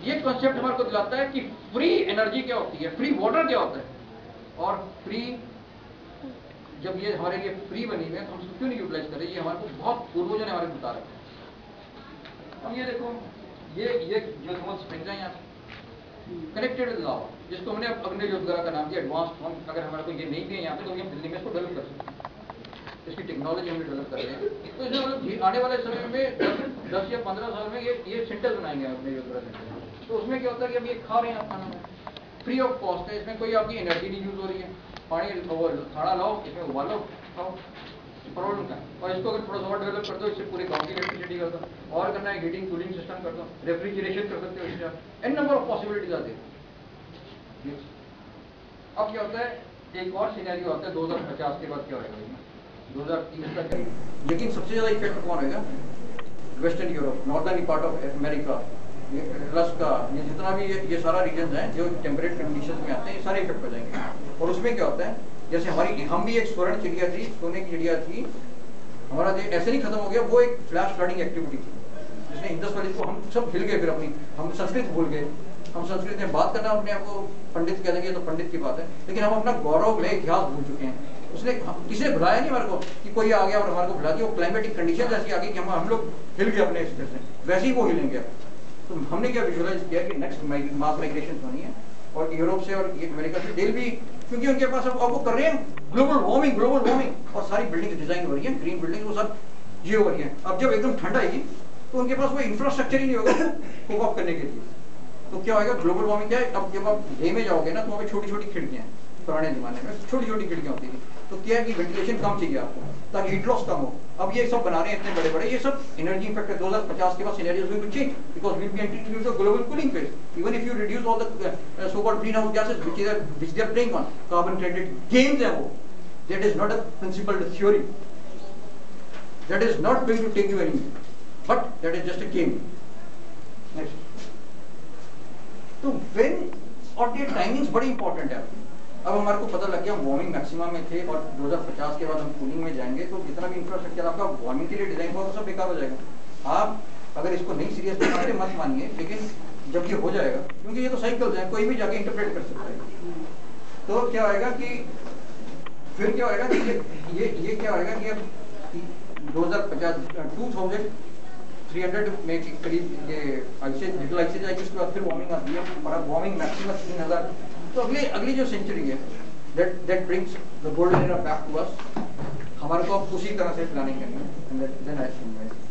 ये कॉन्सेप्ट हमारे को दिलाता है कि फ्री एनर्जी क्या होती है? फ्री वाटर क्या होता है? और फ्री जब ये हमारे लिए फ्री बनी हुई है तो हम क्यों नहीं यूटिलाइज करें ये हमारे को बहुत पूर्वजों ने हमारे बता रखा है। अब ये देखो, ये ये जो समझ स्प्रिंग है यहाँ कनेक्टेड लॉ जिसको हमने अग्नि योद्धा का नाम दिया एडवांस फॉर्म अगर हमारे को ये नहीं दिया यहाँ पे तो हम दिल्ली में इसको डेवलप कर सकते हैं। इसकी टेक्नोलॉजी हम डेवलप कर रहे हैं। तो इसमें आने वाले समय में दस, या पंद्रह साल में ये ये सेंटर बनाएँगे अग्नि योद्धा सेंटर तो उसमें क्या होता है कि अब ये खा रहे हैं आप खाना फ्री ऑफ़ कॉस्ट है। इसमें कोई आपकी एनर्जी नहीं यूज़ हो रही है। पानी खाना लाओ इसमें उबालो खाओ। प्रॉब्लम का। और इसको अगर थोड़ा सा और डेवलप कर दो इससे पूरे गाँव की इलेक्ट्रिसिटी कर दो। और करना है हीटिंग कूलिंग सिस्टम कर दो। रेफ्रिजरेशन कर सकते हो इससे एन नंबर ऑफ़ पॉसिबिलिटीज आते हैं अब क्या होता है? एक और सीनरी होता है 2050 के बाद क्या होगा 2030 तक लेकिन सबसे ज़्यादा इफ़ेक्ट कौन होगा western Europe northern part of America Ruska ये जितना भी ये, ये सारा रीजन है जो टेम्परेट कंडीशन में आते हैं ये सारे इफ़ेक्ट हो जाएँगे। और उसमें क्या होता है? जैसे हमारी हम भी एक स्वर्ण चिड़िया थी, सोने की चिड़िया थी। हमारा देश ऐसे नहीं खत्म हो गया, वो एक फ्लैश फ्लडिंग एक्टिविटी थी। जिसने इंडस वैली को हम सब हिल गए फिर अपनी हम संस्कृत भूल गए। हम संस्कृत में बात करना अपने आपको पंडित कह देंगे तो पंडित की बात है। लेकिन हम अपना गौरव में इतिहास भूल चुके हैं। उसने किसी ने बुलाया नहीं हमारे को कि कोई आ गया और हमारे को बुला दिया। वो क्लाइमेटिक कंडीशन ऐसी आ गई कि हम हम लोग हिल गए अपने स्टेट से वैसे ही वो हिलेंगे तो हमने क्या विजुअलाइज किया कि नेक्स्ट मास माइग्रेशन होनी है। और यूरोप से और अमेरिका से। डेल भी क्योंकि उनके पास अब वो कर रहे हैं ग्लोबल वार्मिंग ग्लोबल वार्मिंग और सारी बिल्डिंग डिज़ाइन हो रही है ग्रीन बिल्डिंग वो सब ये हो रही है। अब जब एकदम ठंड आएगी तो उनके पास वो इंफ्रास्ट्रक्चर ही नहीं होगा करने के लिए। तो क्या होगा ग्लोबल वार्मिंग क्या है? अब जब आप डे में जाओगे ना तो वहाँ पे छोटी छोटी खिड़कियाँ पुराने जमाने में। छोटी छोटी खिड़कियाँ होती थी तो क्या कि वेंटिलेशन कम चाहिए आपको, ताकि हीट लॉस कम हो। अब ये सब बना रहे हैं इतने बड़े बड़े ये सब एनर्जी इफ़ेक्ट है। 2050 के बाद scenarios going to change because will be entering into global cooling phase even if you reduce all the so called greenhouse gases which is which they are playing on carbon credit games है वो that is not a principled theory that is not going to take you anywhere. But that just a game. Next. तो when और ये timings बड़ी important है। अब हमारे को पता लग गया वार्मिंग मैक्सिमम में थे और 2050 के बाद हम कूलिंग में जाएँगे तो जितना भी इंफ्रास्ट्रक्चर आपका वार्मिंग के लिए डिज़ाइन हुआ, वो सब बेकार हो जाएगा। आप अगर इसको नहीं सीरियस बनाते मत मानिए, लेकिन जब ये हो जाएगा, क्योंकि ये तो साइकिल है, कोई भी जाके इंटरप्रेट कर सकता है। तो क्या होएगा कि, फिर क्या होएगा कि ये ये ये क्या होएगा कि अब 2050 2000 300 में करीब ये आइसे लिटिल आइसे जाएगी, उसके बाद फिर वार्मिंग आती है। वार्मिंग मैक्सिमम तीन हज़ार तो अगली अगली जो सेंचुरी है that that brings the golden era back to us हमारे को अब उसी तरह से प्लानिंग करनी है एंड देन आई